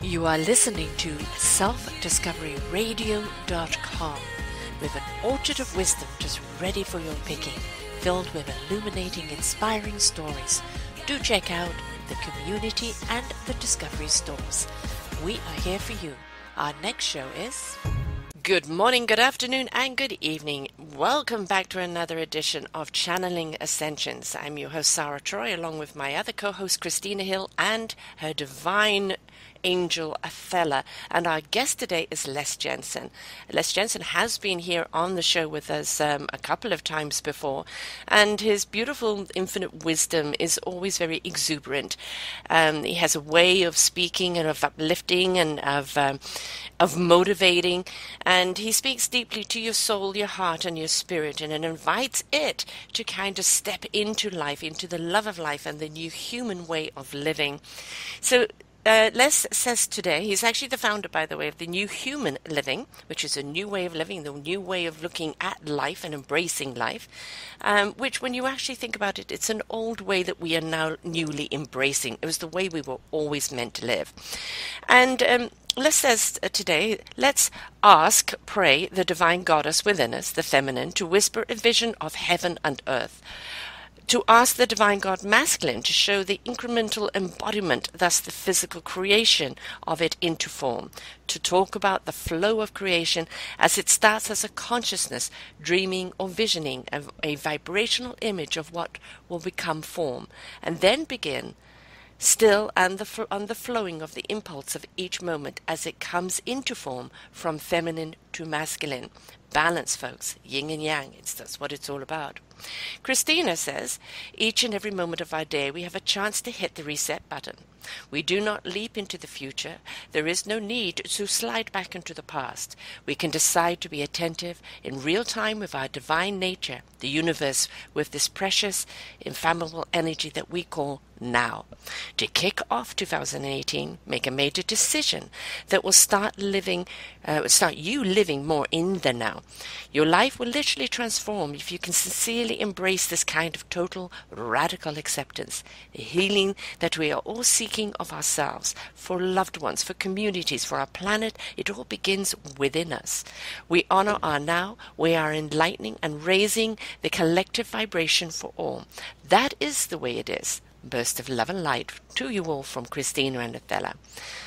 You are listening to selfdiscoveryradio.com with an orchard of wisdom just ready for your picking, filled with illuminating, inspiring stories. Do check out the community and the discovery stores. We are here for you. Our next show is. Good morning, good afternoon, and good evening. Welcome back to another edition of Channeling Ascensions. I'm your host, Sarah Troy, along with my other co host, Christina Hill, and her divine Angel Athella. And our guest today is Les Jensen. Les Jensen has been here on the show with us um, a couple of times before, and his beautiful infinite wisdom is always very exuberant. Um, he has a way of speaking and of uplifting and of um, of motivating, and he speaks deeply to your soul, your heart, and your spirit, and it invites it to kind of step into life, into the love of life, and the new human way of living. So uh, Les says today, he's actually the founder, by the way, of the New Human Living, which is a new way of living, the new way of looking at life and embracing life, um, which, when you actually think about it, it's an old way that we are now newly embracing. It was the way we were always meant to live. And um, Les says uh, today, let's ask, pray the divine goddess within us, the feminine, to whisper a vision of heaven and earth to ask the divine God masculine to show the incremental embodiment, thus the physical creation of it into form, to talk about the flow of creation as it starts as a consciousness, dreaming or visioning of a vibrational image of what will become form, and then begin still and the, on the flowing of the impulse of each moment as it comes into form from feminine to masculine. Balance, folks, yin and yang, it's that's what it's all about. Christina says, each and every moment of our day we have a chance to hit the reset button. We do not leap into the future. There is no need to slide back into the past. We can decide to be attentive in real time with our divine nature, the universe, with this precious, inflammable energy that we call now. To kick off 2018, make a major decision that will start living, uh, start you living more in the now. Your life will literally transform if you can sincerely embrace this kind of total, radical acceptance, the healing that we are all seeking of ourselves, for loved ones, for communities, for our planet. It all begins within us. We honor our now. We are enlightening and raising the collective vibration for all. That is the way it is burst of love and light to you all from Christina and Athella.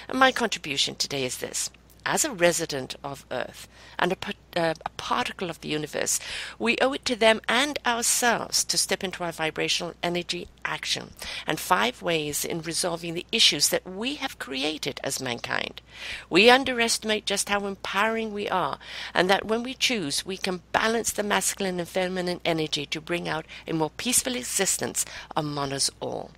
And my contribution today is this. As a resident of Earth and a, uh, a, particle of the universe, we owe it to them and ourselves to step into our vibrational energy action and five ways in resolving the issues that we have created as mankind. We underestimate just how empowering we are, and that when we choose, we can balance the masculine and feminine energy to bring out a more peaceful existence among us all.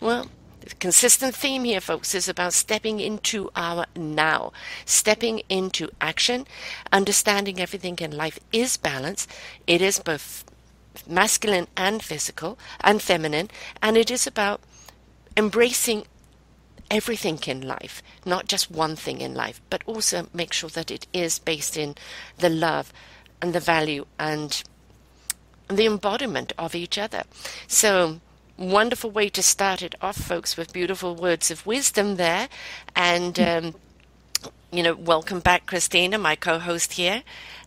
Well, the consistent theme here, folks, is about stepping into our now, stepping into action, understanding everything in life is balance. It is both masculine and physical and feminine, and it is about embracing everything in life, not just one thing in life, but also make sure that it is based in the love and the value and the embodiment of each other. So, wonderful way to start it off, folks, with beautiful words of wisdom there. And, um, you know, welcome back, Christina, my co host here.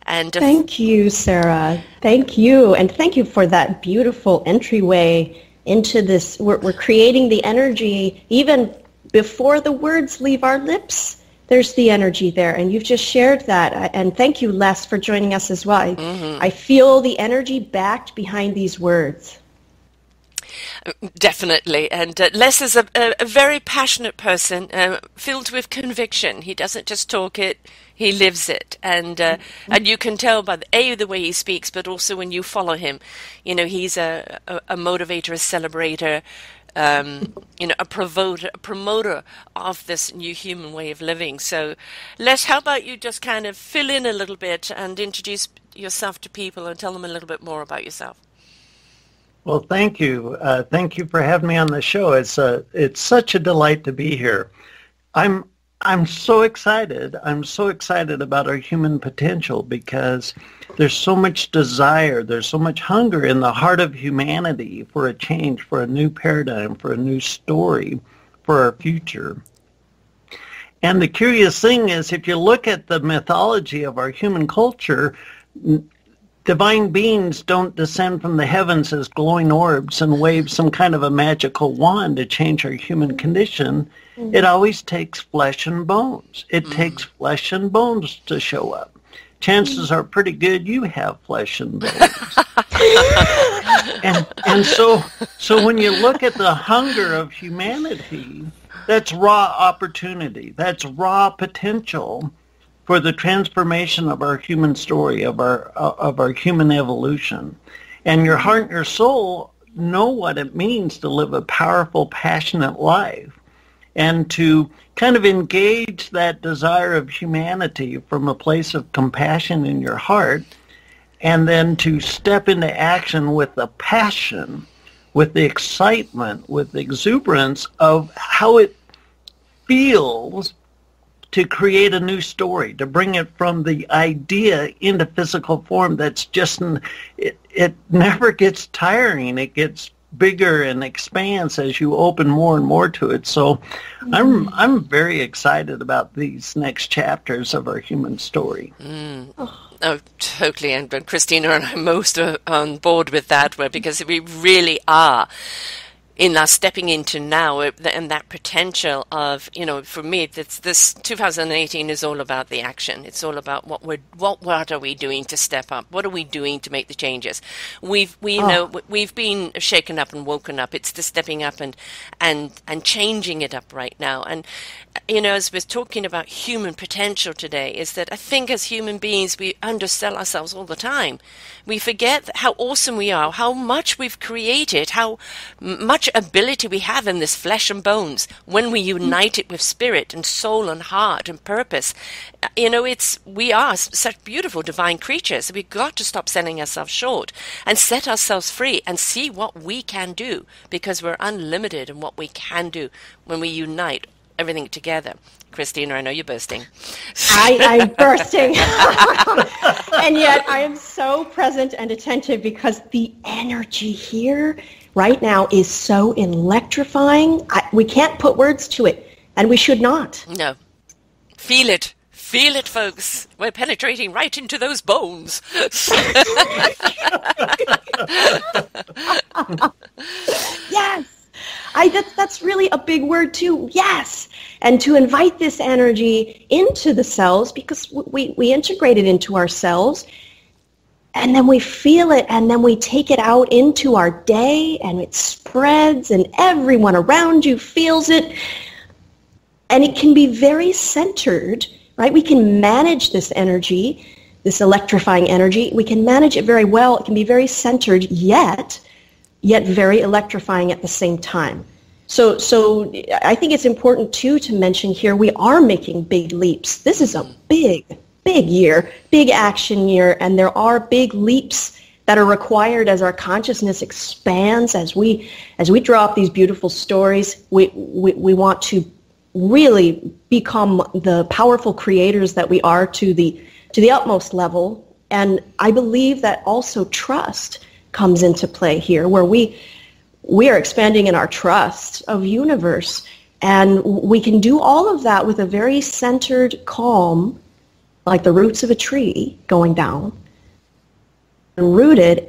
And uh, thank you, Sarah. Thank you. And thank you for that beautiful entryway into this. We're, we're creating the energy even before the words leave our lips. There's the energy there, and you've just shared that. And thank you, Les, for joining us as well. Mm-hmm. I feel the energy backed behind these words. Definitely. And uh, Les is a, a, a, very passionate person, uh, filled with conviction. He doesn't just talk it, he lives it. And, uh, mm-hmm. and you can tell by the, A, the way he speaks, but also when you follow him. You know, he's a, a, a motivator, a celebrator, um, you know, a promoter, a promoter of this new human way of living. So, Les, how about you just kind of fill in a little bit and introduce yourself to people and tell them a little bit more about yourself? Well, thank you. Uh, thank you for having me on the show. It's a, uh, it's such a delight to be here. I'm I'm so excited. I'm so excited about our human potential because there's so much desire, there's so much hunger in the heart of humanity for a change, for a new paradigm, for a new story, for our future. And the curious thing is, if you look at the mythology of our human culture, divine beings don't descend from the heavens as glowing orbs and wave some kind of a magical wand to change our human condition. Mm-hmm. It always takes flesh and bones. It mm-hmm. takes flesh and bones to show up. Chances mm-hmm. are pretty good you have flesh and bones. and and so so when you look at the hunger of humanity, that's raw opportunity. That's raw potential for the transformation of our human story, of our uh, of our human evolution. And your heart and your soul know what it means to live a powerful, passionate life and to kind of engage that desire of humanity from a place of compassion in your heart and then to step into action with the passion, with the excitement, with the exuberance of how it feels to create a new story, to bring it from the idea into physical form that's just, it, it never gets tiring. It gets bigger and expands as you open more and more to it. So mm. I'm I'm very excited about these next chapters of our human story. Mm. Oh. oh. totally. And Christina and I most are on board with that because we really are in our stepping into now uh, and that potential of you know for me it's this 2018 is all about the action. It's all about what we're what what are we doing to step up? What are we doing to make the changes? We've we oh. know we've been shaken up and woken up. It's the stepping up and and and changing it up right now. And you know as we're talking about human potential today is that i think as human beings we undersell ourselves all the time. We forget how awesome we are how much we've created how much much ability we have in this flesh and bones when we unite it with spirit and soul and heart and purpose. Uh, you know, it's we are such beautiful divine creatures. We've got to stop selling ourselves short and set ourselves free and see what we can do because we're unlimited in what we can do when we unite everything together. Christina, I know you're bursting. I, I'm bursting. and yet I am so present and attentive because the energy here right now is so electrifying. I, we can't put words to it, and we should not. No. Feel it. Feel it, folks. We're penetrating right into those bones. yes. I, that's, that's really a big word too. Yes. And to invite this energy into the cells because we, we integrate it into our cells and then we feel it and then we take it out into our day and it spreads and everyone around you feels it. And it can be very centered, right? We can manage this energy, this electrifying energy. We can manage it very well. It can be very centered yet yet very electrifying at the same time. So, so I think it's important too to mention here we are making big leaps. This is a big, big year, big action year, and there are big leaps that are required as our consciousness expands, as we as we draw up these beautiful stories. We we, we want to really become the powerful creators that we are to the to the utmost level. And I believe that also trust comes into play here, where we we are expanding in our trust of universe, and we can do all of that with a very centered calm, like the roots of a tree going down, and rooted,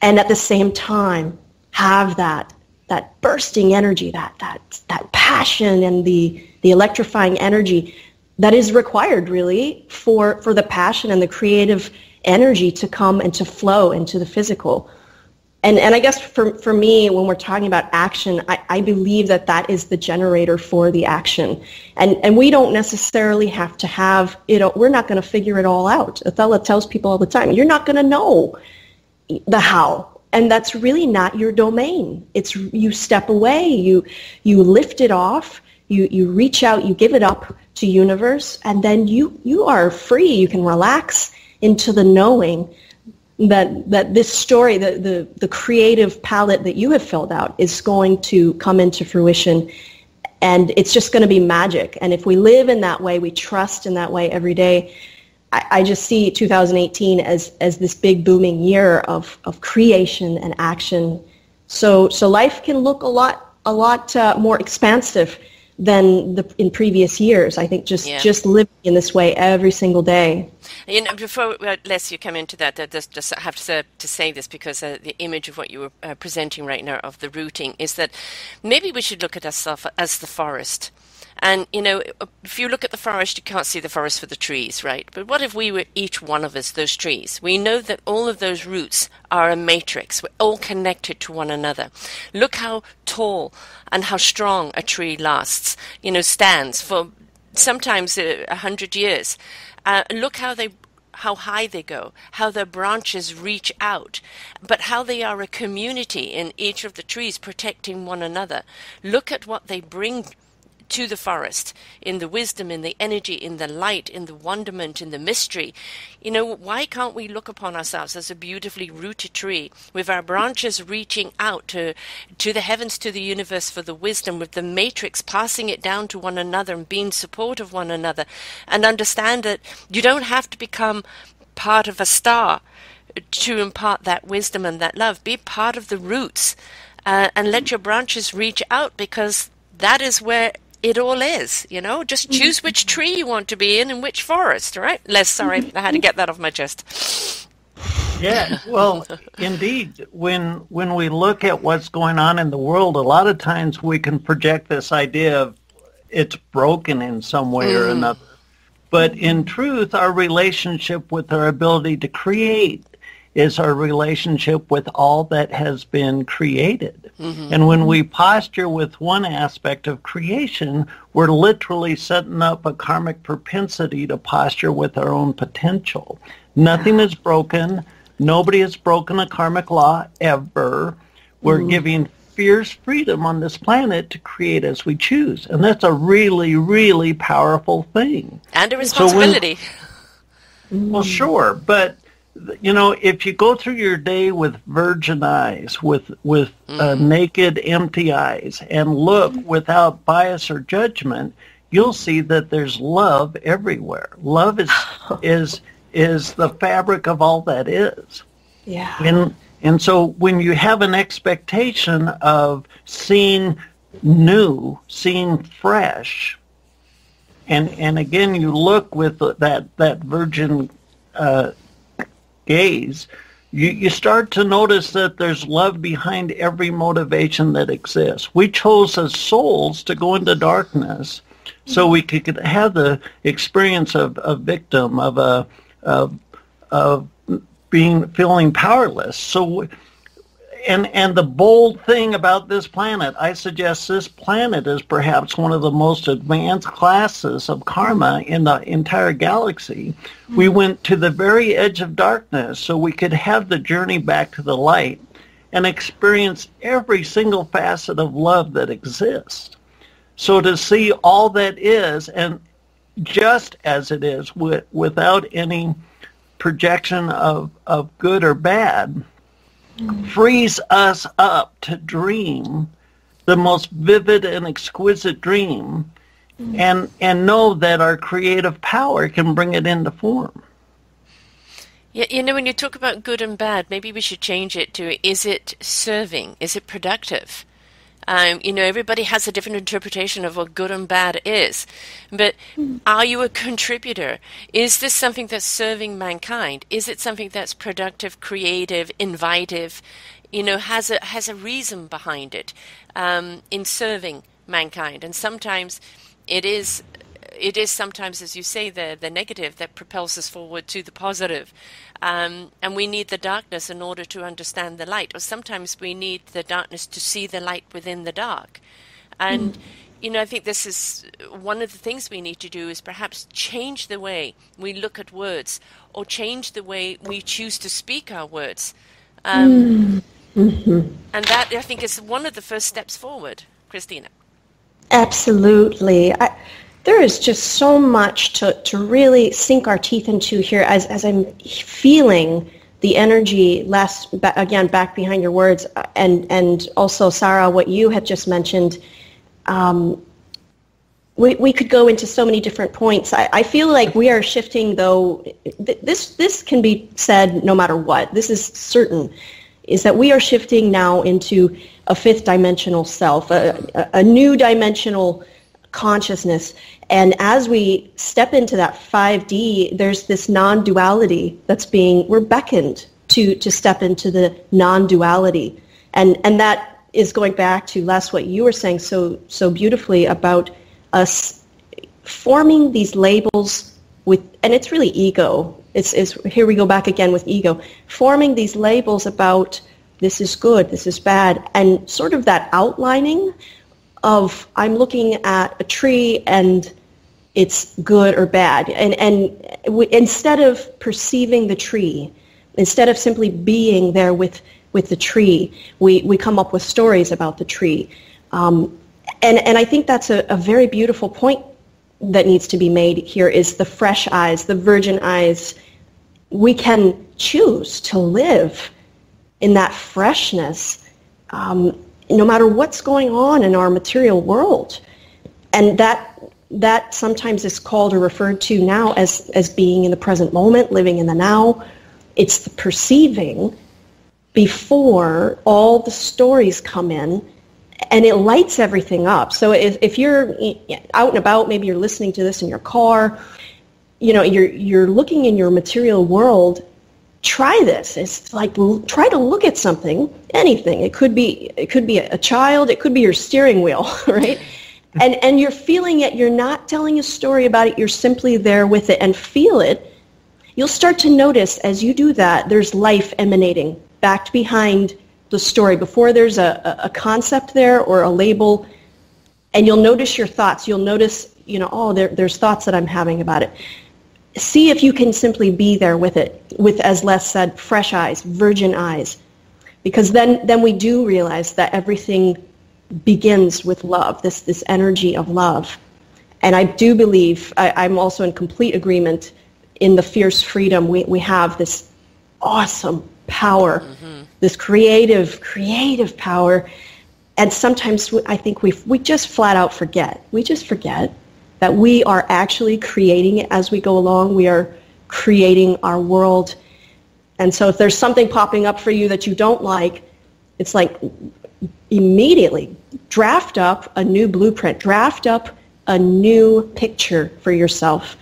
and at the same time have that that bursting energy, that that that passion and the the electrifying energy that is required really for for the passion and the creative energy to come and to flow into the physical and and I guess for for me, when we're talking about action, I, I believe that that is the generator for the action, and and we don't necessarily have to have it. We're not going to figure it all out. Athella tells people all the time, you're not going to know the how, and that's really not your domain. It's you step away, you you lift it off, you you reach out, you give it up to universe, and then you you are free. You can relax into the knowing that that this story, the, the, the creative palette that you have filled out is going to come into fruition and it's just going to be magic. And if we live in that way, we trust in that way every day, I, I just see 2018 as, as this big booming year of, of creation and action. So, so life can look a lot, a lot uh, more expansive than the, in previous years. I think just, yeah. just living in this way every single day. You know, before uh, Les, you come into that, I just, just have to, to say this because uh, the image of what you were uh, presenting right now of the rooting is that maybe we should look at ourselves as the forest and, you know, if you look at the forest, you can't see the forest for the trees, right? But what if we were each one of us those trees? We know that all of those roots are a matrix. We're all connected to one another. Look how tall and how strong a tree lasts, you know, stands for sometimes a hundred years. Uh, look how they how high they go, how their branches reach out, but how they are a community in each of the trees protecting one another. Look at what they bring to the forest, in the wisdom, in the energy, in the light, in the wonderment, in the mystery. You know, why can't we look upon ourselves as a beautifully rooted tree with our branches reaching out to, to the heavens, to the universe for the wisdom, with the matrix passing it down to one another and being support of one another, and understand that you don't have to become part of a star to impart that wisdom and that love. Be part of the roots uh, and let your branches reach out because that is where it all is, you know. Just mm-hmm. choose which tree you want to be in and which forest, right? Les, sorry, I had to get that off my chest. Yeah, well, indeed, when when we look at what's going on in the world, a lot of times we can project this idea of it's broken in some way mm. or another. But in truth, our relationship with our ability to create is our relationship with all that has been created. Mm-hmm. And when we posture with one aspect of creation, we're literally setting up a karmic propensity to posture with our own potential. Nothing is broken. Nobody has broken a karmic law ever. We're mm-hmm. giving fierce freedom on this planet to create as we choose. And that's a really, really powerful thing. And a responsibility. So when, well, sure, but you know, if you go through your day with virgin eyes, with with uh, mm-hmm. uh, naked, empty eyes, and look without bias or judgment, you'll see that there's love everywhere. Love is is is the fabric of all that is. Yeah. And and so when you have an expectation of seeing new, seeing fresh, and and again you look with that that virgin uh, gaze, you, you start to notice that there's love behind every motivation that exists. We chose as souls to go into darkness so we mm-hmm. could have the experience of a victim, of a of, of being feeling powerless. So and and the bold thing about this planet, I suggest this planet is perhaps one of the most advanced classes of karma in the entire galaxy. We hmm. went to the very edge of darkness so we could have the journey back to the light and experience every single facet of love that exists. So to see all that is and just as it is with, without any projection of, of good or bad, frees us up to dream the most vivid and exquisite dream and and know that our creative power can bring it into form. Yeah, you know, when you talk about good and bad, maybe we should change it to is it serving? Is it productive? Um, you know, everybody has a different interpretation of what good and bad is. But are you a contributor? Is this something that's serving mankind? Is it something that's productive, creative, invitive? You know, has a has a reason behind it um, in serving mankind? And sometimes it is it is sometimes, as you say, the the negative that propels us forward to the positive. Um, and we need the darkness in order to understand the light, or sometimes we need the darkness to see the light within the dark. And mm. you know, I think this is one of the things we need to do is perhaps change the way we look at words, or change the way we choose to speak our words. Um, mm-hmm. And that I think is one of the first steps forward, Christina. Absolutely. I, there is just so much to, to really sink our teeth into here as, as I'm feeling the energy last again back behind your words and and also Sarah what you had just mentioned um, we, we could go into so many different points. I, I feel like we are shifting though th- this this can be said no matter what. This is certain is that we are shifting now into a fifth dimensional self, a, a, a new dimensional consciousness. And as we step into that 5D, there's this non-duality that's being, we're beckoned to, to step into the non-duality. And, and that is going back to, Les, what you were saying so, so beautifully about us forming these labels with, and it's really ego. It's, it's, here we go back again with ego. Forming these labels about this is good, this is bad, and sort of that outlining of I'm looking at a tree and it's good or bad. And, and instead of perceiving the tree, instead of simply being there with, with the tree, we, we come up with stories about the tree. Um, and, and I think that's a, a very beautiful point that needs to be made here is the fresh eyes, the virgin eyes. We can choose to live in that freshness um, no matter what's going on in our material world. And that that sometimes is called or referred to now as, as being in the present moment, living in the now. It's the perceiving before all the stories come in and it lights everything up. So if, if you're out and about, maybe you're listening to this in your car, you know, you're, you're looking in your material world try this. It's like try to look at something, anything. It could be it could be a child, it could be your steering wheel, right? and and you're feeling it. You're not telling a story about it. You're simply there with it and feel it. You'll start to notice as you do that, there's life emanating backed behind the story. Before there's a, a concept there or a label, and you'll notice your thoughts. You'll notice, you know, oh, there, there's thoughts that I'm having about it see if you can simply be there with it, with, as Les said, fresh eyes, virgin eyes. Because then, then we do realize that everything begins with love, this, this energy of love. And I do believe, I, am also in complete agreement in the fierce freedom. We, we have this awesome power, mm-hmm. this creative, creative power. And sometimes I think we, we just flat out forget. We just forget that we are actually creating it as we go along. We are creating our world. And so if there's something popping up for you that you don't like, it's like immediately draft up a new blueprint, draft up a new picture for yourself.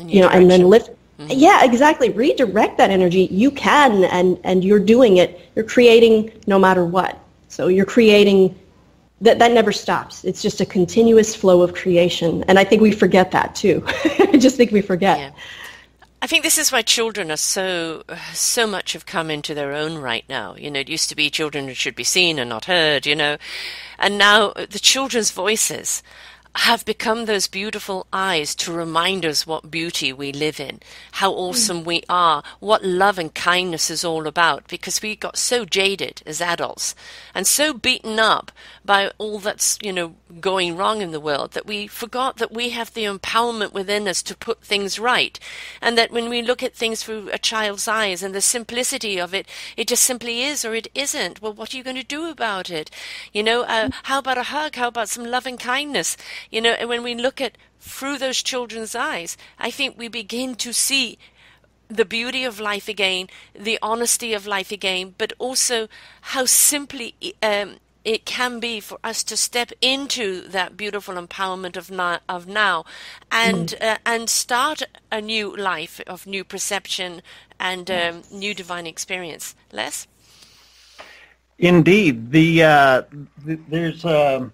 You know, and then lift mm-hmm. yeah, exactly. Redirect that energy. You can and and you're doing it. You're creating no matter what. So you're creating that that never stops. It's just a continuous flow of creation, and I think we forget that too. I just think we forget. Yeah. I think this is why children are so so much have come into their own right now. You know, it used to be children should be seen and not heard. You know, and now the children's voices have become those beautiful eyes to remind us what beauty we live in, how hmm. awesome we are, what love and kindness is all about, because we got so jaded as adults and so beaten up by all that's, you know, going wrong in the world that we forgot that we have the empowerment within us to put things right. And that when we look at things through a child's eyes and the simplicity of it, it just simply is or it isn't. Well, what are you going to do about it? You know, uh, how about a hug? How about some loving kindness? You know, and when we look at through those children's eyes, I think we begin to see the beauty of life again, the honesty of life again, but also how simply um, it can be for us to step into that beautiful empowerment of now, of now and mm. uh, and start a new life of new perception and um, new divine experience. Les? Indeed, the, uh, the there's. Um,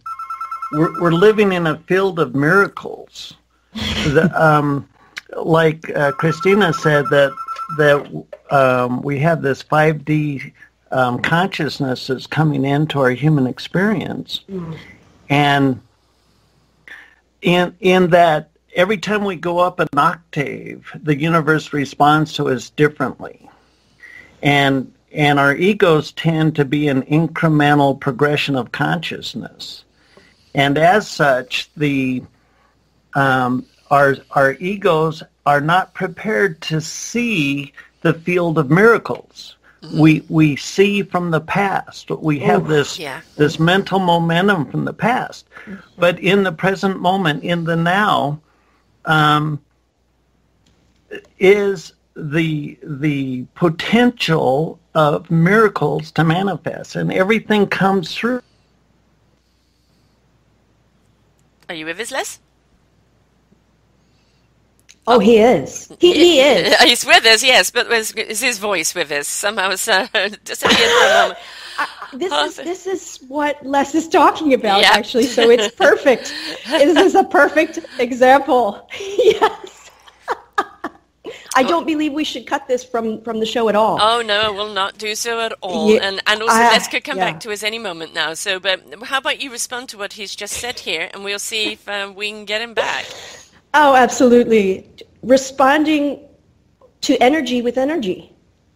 we're, we're living in a field of miracles. the, um, like uh, Christina said, that that um, we have this 5D um, consciousness that's coming into our human experience, mm. and in in that every time we go up an octave, the universe responds to us differently, and and our egos tend to be an incremental progression of consciousness. And as such, the um, our our egos are not prepared to see the field of miracles. Mm-hmm. We we see from the past. We have Ooh, this yeah. this mental momentum from the past, mm-hmm. but in the present moment, in the now, um, is the the potential of miracles to manifest, and everything comes through Are you with us, Les? Oh, he is. He, he is. He's with us, yes, but is his voice with us? Somehow it's uh, disappeared for a moment. Uh, this is this is what Les is talking about, yeah. actually. So it's perfect. this is a perfect example. yes. I don't believe we should cut this from, from the show at all. Oh no, we'll not do so at all. Yeah, and and also, uh, Les could come yeah. back to us any moment now. So, but how about you respond to what he's just said here, and we'll see if uh, we can get him back. Oh, absolutely. Responding to energy with energy.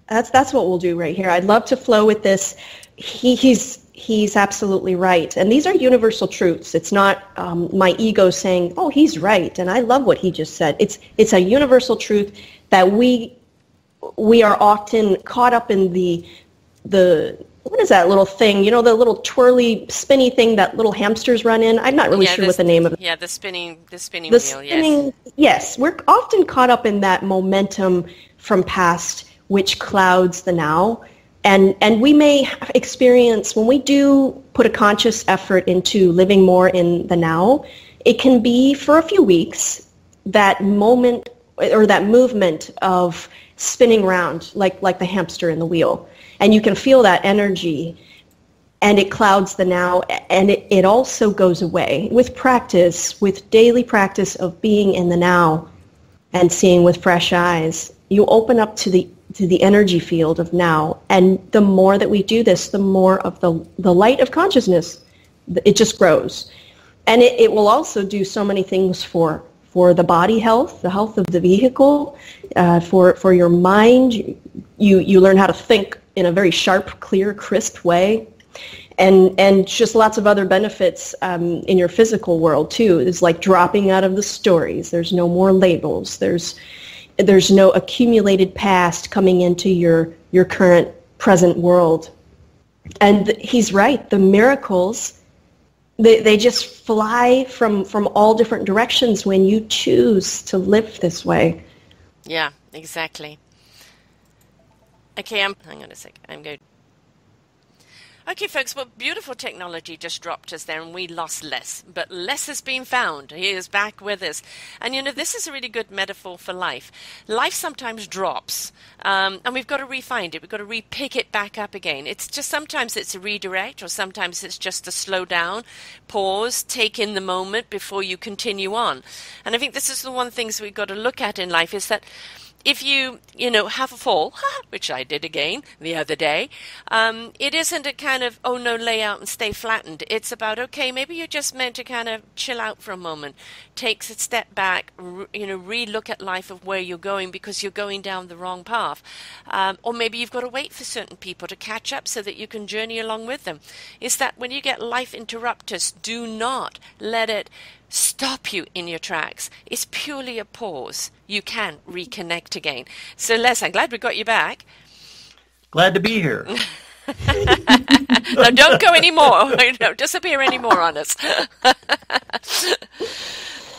That's that's what we'll do right here. I'd love to flow with this. He, he's he's absolutely right, and these are universal truths. It's not um, my ego saying, "Oh, he's right," and I love what he just said. It's it's a universal truth that we we are often caught up in the the what is that little thing? You know, the little twirly, spinny thing that little hamsters run in. I'm not really yeah, sure what the name of it. Yeah, the spinning, the spinning the wheel. Spinning, yes. yes, we're often caught up in that momentum from past, which clouds the now. And and we may experience when we do put a conscious effort into living more in the now. It can be for a few weeks that moment or that movement of spinning around like like the hamster in the wheel. And you can feel that energy and it clouds the now and it, it also goes away. With practice with daily practice of being in the now and seeing with fresh eyes you open up to the to the energy field of now. And the more that we do this the more of the the light of consciousness it just grows. And it, it will also do so many things for for the body health, the health of the vehicle, uh, for, for your mind. You, you learn how to think in a very sharp, clear, crisp way. And, and just lots of other benefits um, in your physical world too. It's like dropping out of the stories. There's no more labels. There's, there's no accumulated past coming into your, your current present world. And he's right. The miracles they, they just fly from, from all different directions when you choose to live this way. Yeah, exactly. Okay, I'm, hang on a sec. I'm going Okay, folks, well, beautiful technology just dropped us there and we lost Les. But Les has been found. He is back with us. And, you know, this is a really good metaphor for life. Life sometimes drops, um, and we've got to refind it. We've got to re-pick it back up again. It's just sometimes it's a redirect, or sometimes it's just a slow down, pause, take in the moment before you continue on. And I think this is the one things we've got to look at in life is that if you, you know, have a fall, which I did again the other day, um, it isn't a kind of, oh no, lay out and stay flattened. It's about, okay, maybe you're just meant to kind of chill out for a moment, take a step back, re- you know, re-look at life of where you're going because you're going down the wrong path. Um, or maybe you've got to wait for certain people to catch up so that you can journey along with them. Is that when you get life interrupters, do not let it stop you in your tracks. It's purely a pause. You can reconnect again. So, Les, I'm glad we got you back. Glad to be here. no, don't go anymore. don't disappear anymore on us.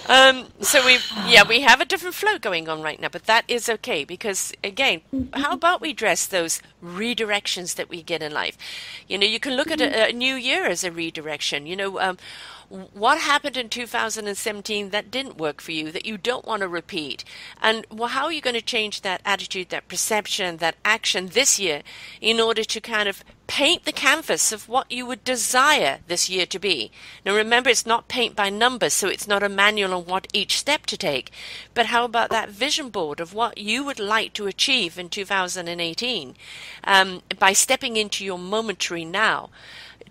um, so we, yeah, we have a different flow going on right now, but that is okay because, again, how about we dress those redirections that we get in life? You know, you can look at a, a new year as a redirection. You know, um, what happened in 2017 that didn't work for you that you don't want to repeat? And how are you going to change that attitude that perception that action this year in order to kind of paint the canvas of what you would desire this year to be? Now remember it's not paint by numbers so it's not a manual on what each step to take. But how about that vision board of what you would like to achieve in 2018 um, by stepping into your momentary now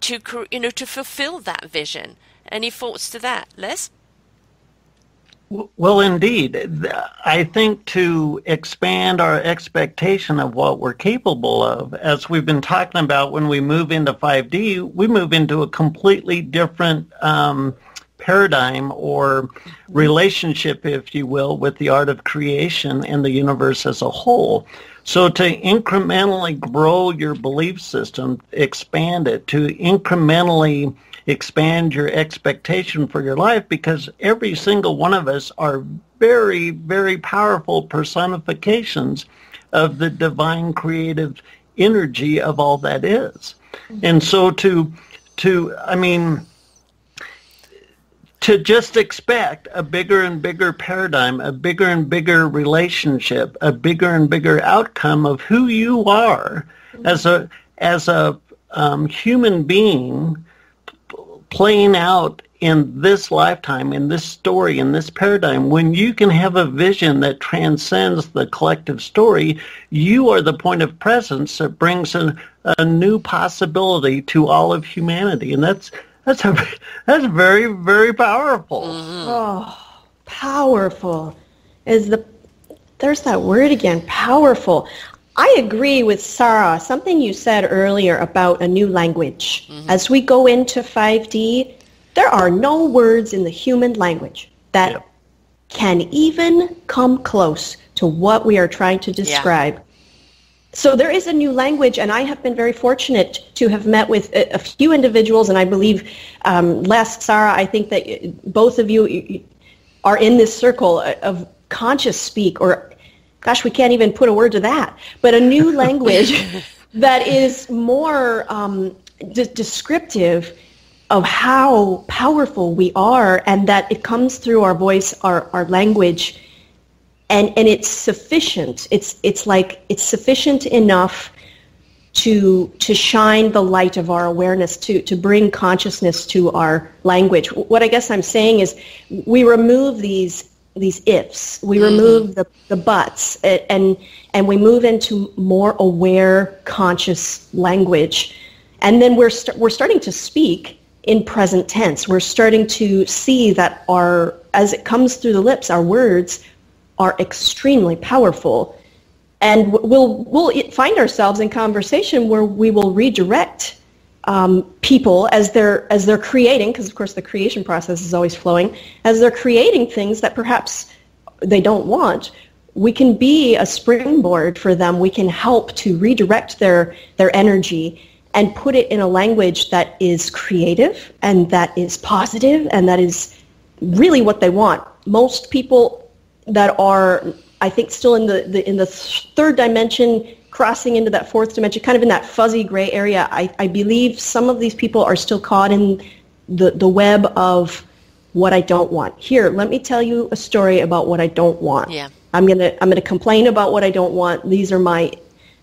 to you know to fulfill that vision any thoughts to that, Les? Well, indeed. I think to expand our expectation of what we're capable of, as we've been talking about when we move into 5D, we move into a completely different um, paradigm or relationship, if you will, with the art of creation and the universe as a whole. So to incrementally grow your belief system, expand it, to incrementally expand your expectation for your life because every single one of us are very, very powerful personifications of the divine creative energy of all that is. And so to, to, I mean, to just expect a bigger and bigger paradigm, a bigger and bigger relationship, a bigger and bigger outcome of who you are as a as a um, human being playing out in this lifetime, in this story, in this paradigm, when you can have a vision that transcends the collective story, you are the point of presence that brings a, a new possibility to all of humanity. And that's that's a, that's very very powerful. Mm-hmm. Oh, powerful is the there's that word again, powerful. I agree with Sarah. Something you said earlier about a new language. Mm-hmm. As we go into 5D, there are no words in the human language that yep. can even come close to what we are trying to describe. Yeah. So there is a new language, and I have been very fortunate to have met with a, a few individuals, and I believe, um, Les, Sarah, I think that both of you are in this circle of conscious speak, or gosh, we can't even put a word to that, but a new language that is more um, de- descriptive of how powerful we are and that it comes through our voice, our, our language, and, and it's sufficient. It's, it's like it's sufficient enough to, to shine the light of our awareness, to, to bring consciousness to our language. What I guess I'm saying is we remove these these ifs. We mm-hmm. remove the, the buts and, and we move into more aware, conscious language. And then we're, st- we're starting to speak in present tense. We're starting to see that our, as it comes through the lips, our words are extremely powerful. And we'll, we'll find ourselves in conversation where we will redirect um, people as they're, as they're creating, because of course the creation process is always flowing, as they're creating things that perhaps they don't want, we can be a springboard for them. We can help to redirect their, their energy and put it in a language that is creative and that is positive and that is really what they want. Most people that are, I think, still in the, the in the third dimension, crossing into that fourth dimension, kind of in that fuzzy gray area, I, I believe some of these people are still caught in the, the web of what I don't want. Here, let me tell you a story about what I don't want. Yeah. I'm gonna I'm gonna complain about what I don't want. These are my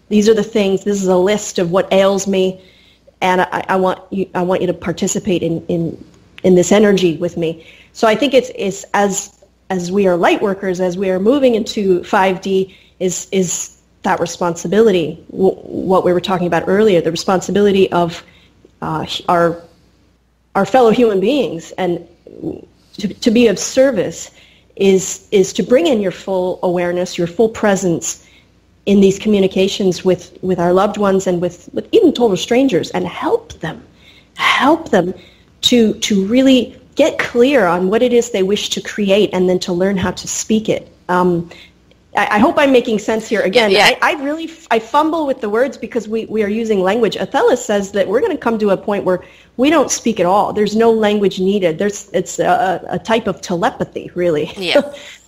these are the things. This is a list of what ails me, and I, I want you. I want you to participate in, in in this energy with me. So I think it's it's as as we are light workers, as we are moving into 5D, is is that responsibility. what we were talking about earlier, the responsibility of uh, our our fellow human beings, and to, to be of service is is to bring in your full awareness, your full presence in these communications with, with our loved ones and with, with even total strangers and help them, help them to, to really get clear on what it is they wish to create and then to learn how to speak it. Um, I, I, hope I'm making sense here. Again, yeah, yeah. I, I, really I fumble with the words because we, we are using language. Athelas says that we're going to come to a point where we don't speak at all. There's no language needed. There's it's a, a type of telepathy, really. Yeah.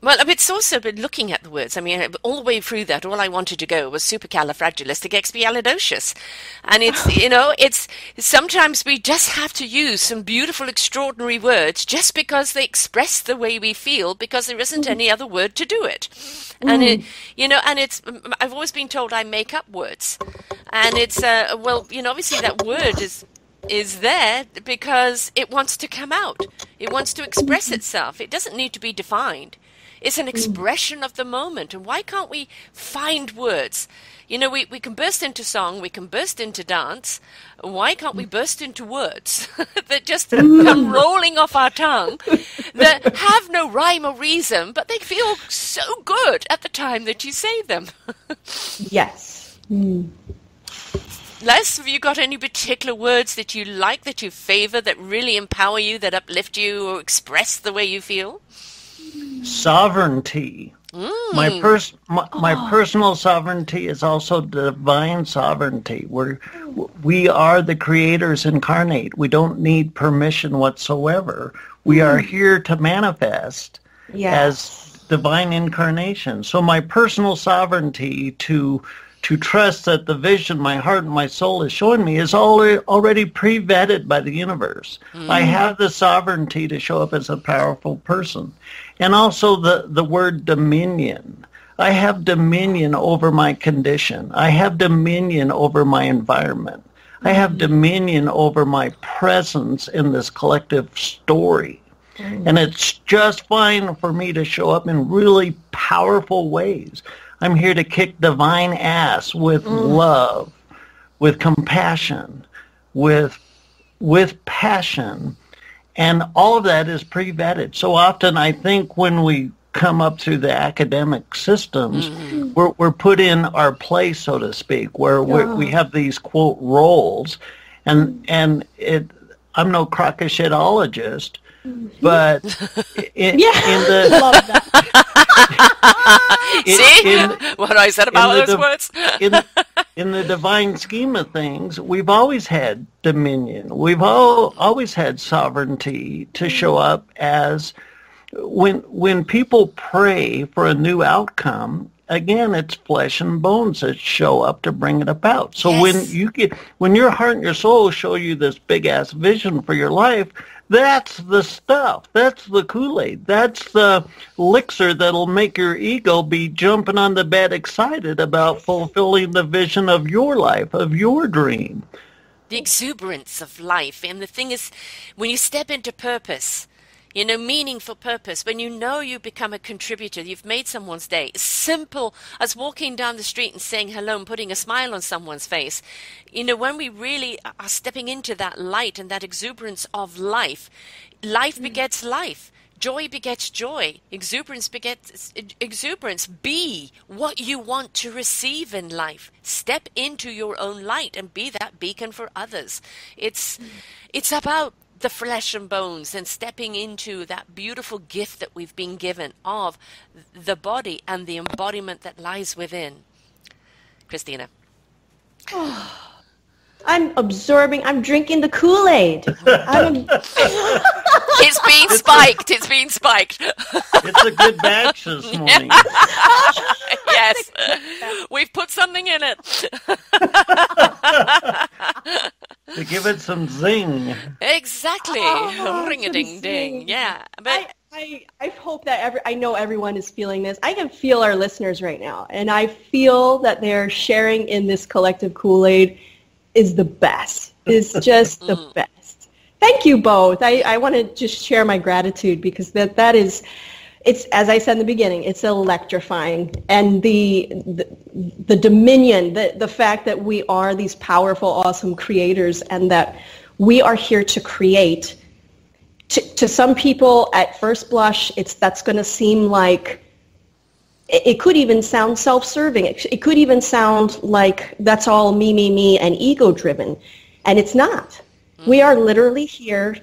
Well, it's also been looking at the words. I mean, all the way through that, all I wanted to go was supercalifragilisticexpialidocious. And it's, you know, it's sometimes we just have to use some beautiful, extraordinary words just because they express the way we feel because there isn't mm. any other word to do it. Mm. And it, you know, and it's, I've always been told I make up words. And it's, uh, well, you know, obviously that word is is there because it wants to come out. It wants to express mm-hmm. itself. It doesn't need to be defined. It's an mm. expression of the moment. And why can't we find words? You know, we, we can burst into song, we can burst into dance. Why can't we burst into words that just come rolling off our tongue, that have no rhyme or reason, but they feel so good at the time that you say them? yes. Mm. Les, have you got any particular words that you like, that you favor, that really empower you, that uplift you, or express the way you feel? Sovereignty. Mm. My, pers- my, my oh. personal sovereignty is also divine sovereignty. We're, we are the creators incarnate. We don't need permission whatsoever. We mm. are here to manifest yes. as divine incarnation. So my personal sovereignty to to trust that the vision my heart and my soul is showing me is already, already pre-vetted by the universe. Mm. I have the sovereignty to show up as a powerful person. And also the, the word dominion. I have dominion over my condition. I have dominion over my environment. I have mm. dominion over my presence in this collective story. Mm. And it's just fine for me to show up in really powerful ways. I'm here to kick divine ass with mm. love, with compassion, with with passion. And all of that is pre-vetted. So often I think when we come up through the academic systems, mm-hmm. we're, we're put in our place, so to speak, where yeah. we have these quote roles. And, and it, I'm no crocodilologist, Mm-hmm. but in, yeah. in the in, see in, what I said about those div- words. in, in the divine scheme of things, we've always had dominion. We've all always had sovereignty to mm-hmm. show up as when when people pray for a new outcome. Again, it's flesh and bones that show up to bring it about. So yes. when you get when your heart and your soul show you this big ass vision for your life, that's the stuff. That's the Kool-Aid. That's the elixir that'll make your ego be jumping on the bed excited about fulfilling the vision of your life, of your dream. The exuberance of life. And the thing is, when you step into purpose, you know, meaningful purpose, when you know you become a contributor, you've made someone's day. Simple as walking down the street and saying hello and putting a smile on someone's face. You know, when we really are stepping into that light and that exuberance of life, life mm. begets life. Joy begets joy. Exuberance begets exuberance. Be what you want to receive in life. Step into your own light and be that beacon for others. It's, mm. it's about the flesh and bones and stepping into that beautiful gift that we've been given of the body and the embodiment that lies within. Christina. I'm absorbing, I'm drinking the Kool-Aid. it's been spiked. It's been spiked. it's a good batch this morning. yes. We've put something in it. to give it some zing. Exactly. Oh, Ring a ding ding. Yeah. But I, I, I hope that every I know everyone is feeling this. I can feel our listeners right now. And I feel that they're sharing in this collective Kool-Aid is the best. Is just the mm. best. Thank you both. I, I want to just share my gratitude because that that is it's as I said in the beginning, it's electrifying, and the the, the dominion, the the fact that we are these powerful, awesome creators, and that we are here to create. To, to some people, at first blush, it's that's going to seem like it, could even sound self-serving. It, it could even sound like that's all me, me, me, and ego-driven, and it's not. Mm-hmm. We are literally here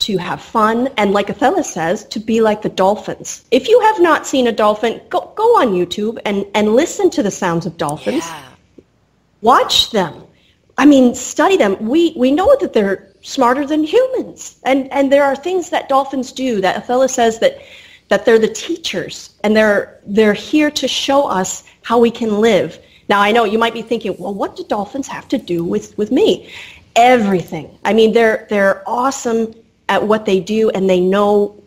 to have fun, and like Athella says, to be like the dolphins. If you have not seen a dolphin, go, go on YouTube and, and listen to the sounds of dolphins. Yeah. Watch them. I mean, study them. We, we know that they're smarter than humans. And, and there are things that dolphins do that Athella says that, that they're the teachers, and they're, they're here to show us how we can live. Now, I know you might be thinking, well, what do dolphins have to do with, with me? Everything. I mean, they're, they're awesome at what they do and they know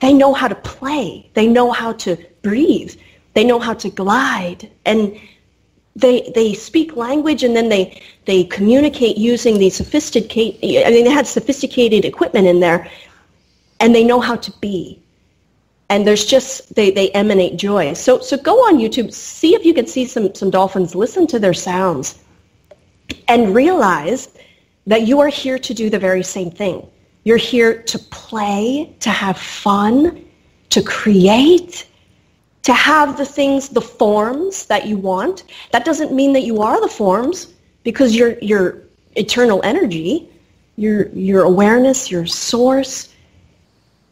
they know how to play. They know how to breathe. They know how to glide. And they they speak language and then they they communicate using these sophisticated I mean they had sophisticated equipment in there and they know how to be. And there's just they, they emanate joy. So so go on YouTube, see if you can see some, some dolphins, listen to their sounds and realize that you are here to do the very same thing. You're here to play, to have fun, to create, to have the things, the forms that you want. That doesn't mean that you are the forms because you're, you're eternal energy, your, your awareness, your source.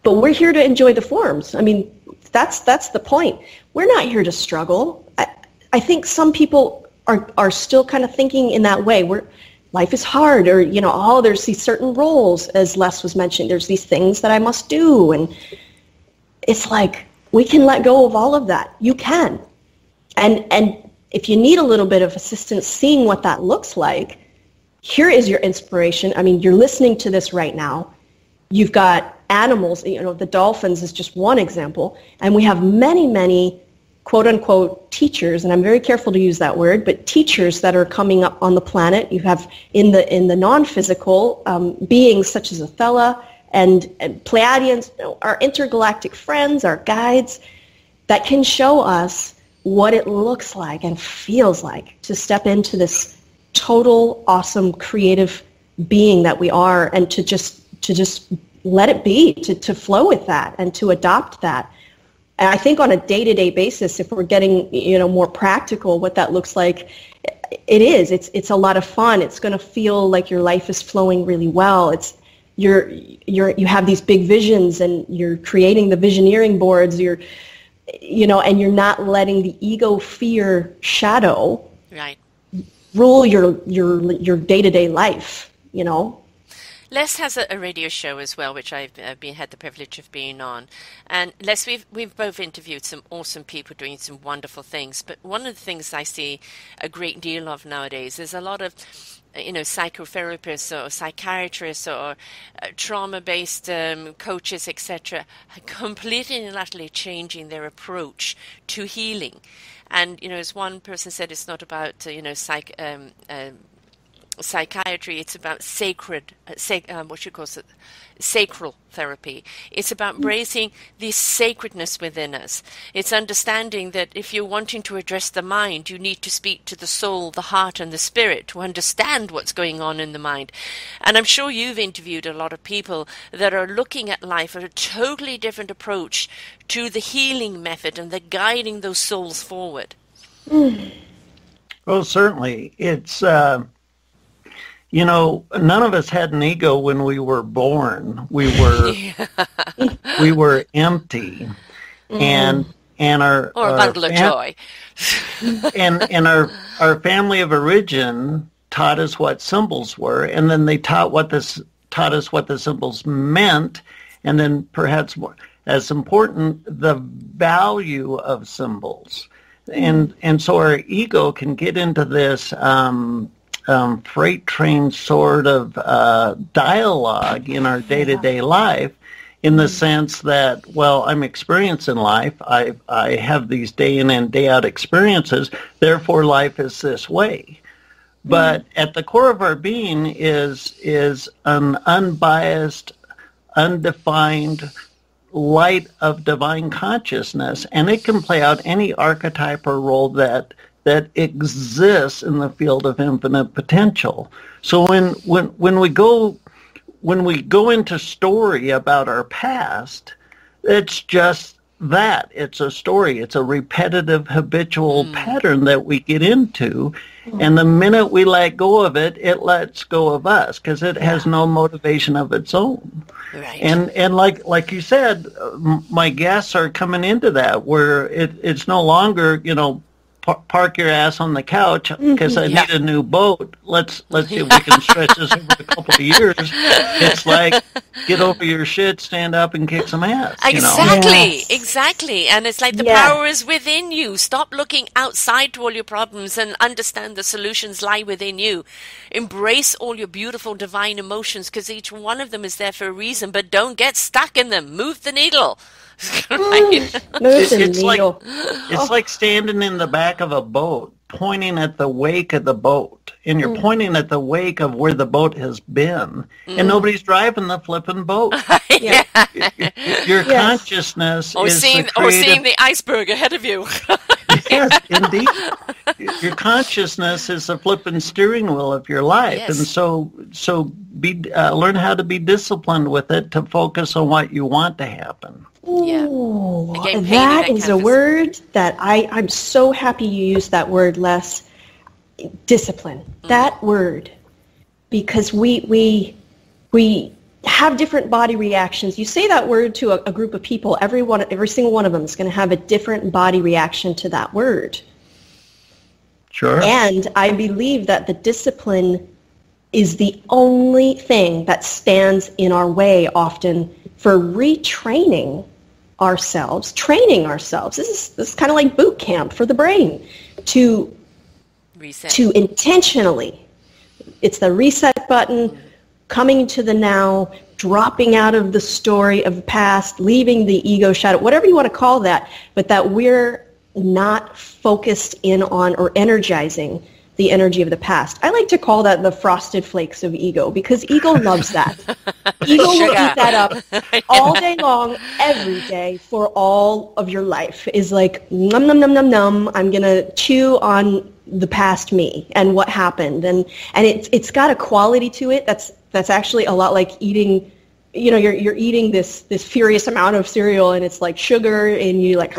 But we're here to enjoy the forms. I mean, that's, that's the point. We're not here to struggle. I, I think some people are, are still kind of thinking in that way. We're, life is hard or you know oh there's these certain roles as les was mentioning there's these things that i must do and it's like we can let go of all of that you can and and if you need a little bit of assistance seeing what that looks like, here is your inspiration. I mean, you're listening to this right now. You've got animals, you know, the dolphins is just one example. And we have many, many quote unquote teachers, and I'm very careful to use that word, but teachers that are coming up on the planet. You have in the in the non-physical um, beings such as Athella and, and Pleiadians, you know, our intergalactic friends, our guides, that can show us what it looks like and feels like to step into this total awesome creative being that we are and to just to just let it be to, to flow with that and to adopt that. And i think on a day-to-day basis if we're getting you know more practical what that looks like it is. It's it's a lot of fun. It's going to feel like your life is flowing really well. It's you're you're you have these big visions and you're creating the visioneering boards. You're you know and you're not letting the ego fear shadow right. rule your your your day-to-day life you know Les has a, a, radio show as well, which I've uh, been had the privilege of being on. And Les, we've we've both interviewed some awesome people doing some wonderful things. But one of the things I see a great deal of nowadays is a lot of you know psychotherapists or psychiatrists or uh, trauma-based um, coaches etc completely and utterly changing their approach to healing and you know as one person said it's not about uh, you know psych um, psychiatry, it's about sacred, uh, sac- um, what you call it, sacral therapy. It's about embracing the sacredness within us. It's understanding that if you're wanting to address the mind, you need to speak to the soul, the heart, and the spirit to understand what's going on in the mind. And I'm sure you've interviewed a lot of people that are looking at life at a totally different approach to the healing method and the guiding those souls forward. Mm. Well, certainly. It's. Uh you know, none of us had an ego when we were born. We were we were empty, mm. and and our or a bundle of joy. and and our our family of origin taught us what symbols were, and then they taught what this taught us what the symbols meant, and then perhaps more, as important the value of symbols, and and so our ego can get into this. Um, um, freight train sort of uh, dialogue in our day-to-day life in the sense that, well, I'm experienced experiencing life. I, I have these day in and day out experiences. Therefore, life is this way. But mm-hmm. at the core of our being is is an unbiased, undefined light of divine consciousness, and it can play out any archetype or role that that exists in the field of infinite potential. So when when when we go when we go into story about our past, it's just that. It's a story. It's a repetitive habitual mm. pattern that we get into. Mm. And the minute we let go of it, it lets go of us because it yeah. has no motivation of its own. Right. And and like like you said, my guests are coming into that where it, it's no longer you know park your ass on the couch mm-hmm. because I yeah. need a new boat. Let's let's see if we can stretch this over a couple of years. It's like get over your shit, stand up, and kick some ass. Exactly, yes. exactly. And it's like the yeah. power is within you. Stop looking outside to all your problems and understand the solutions lie within you. Embrace all your beautiful divine emotions because each one of them is there for a reason. But don't get stuck in them. Move the needle. it, it's like it's oh. like standing in the back of a boat pointing at the wake of the boat and you're mm. pointing at the wake of where the boat has been mm. and nobody's driving the flipping boat yeah. your yes. consciousness or is seeing, the creative... or seeing the iceberg ahead of you yes indeed your consciousness is the flipping steering wheel of your life yes. and so so be uh, learn how to be disciplined with it to focus on what you want to happen Ooh, yeah. that is a word that I, I'm so happy you used that word, Les. Discipline. Mm-hmm. That word. Because we, we, we have different body reactions. You say that word to a, a group of people, every, one, every single one of them is going to have a different body reaction to that word. Sure. And I believe that the discipline is the only thing that stands in our way often for retraining ourselves, training ourselves. This is, this is kind of like boot camp for the brain to reset. to intentionally, it's the reset button, coming to the now, dropping out of the story of the past, leaving the ego shadow, whatever you want to call that, but that we're not focused in on or energizing the energy of the past. I like to call that the frosted flakes of ego because ego loves that. ego will eat that up all day long, every day for all of your life. Is like num num num num num. I'm gonna chew on the past me and what happened, and and it's it's got a quality to it that's that's actually a lot like eating you know you're you're eating this this furious amount of cereal and it's like sugar and you like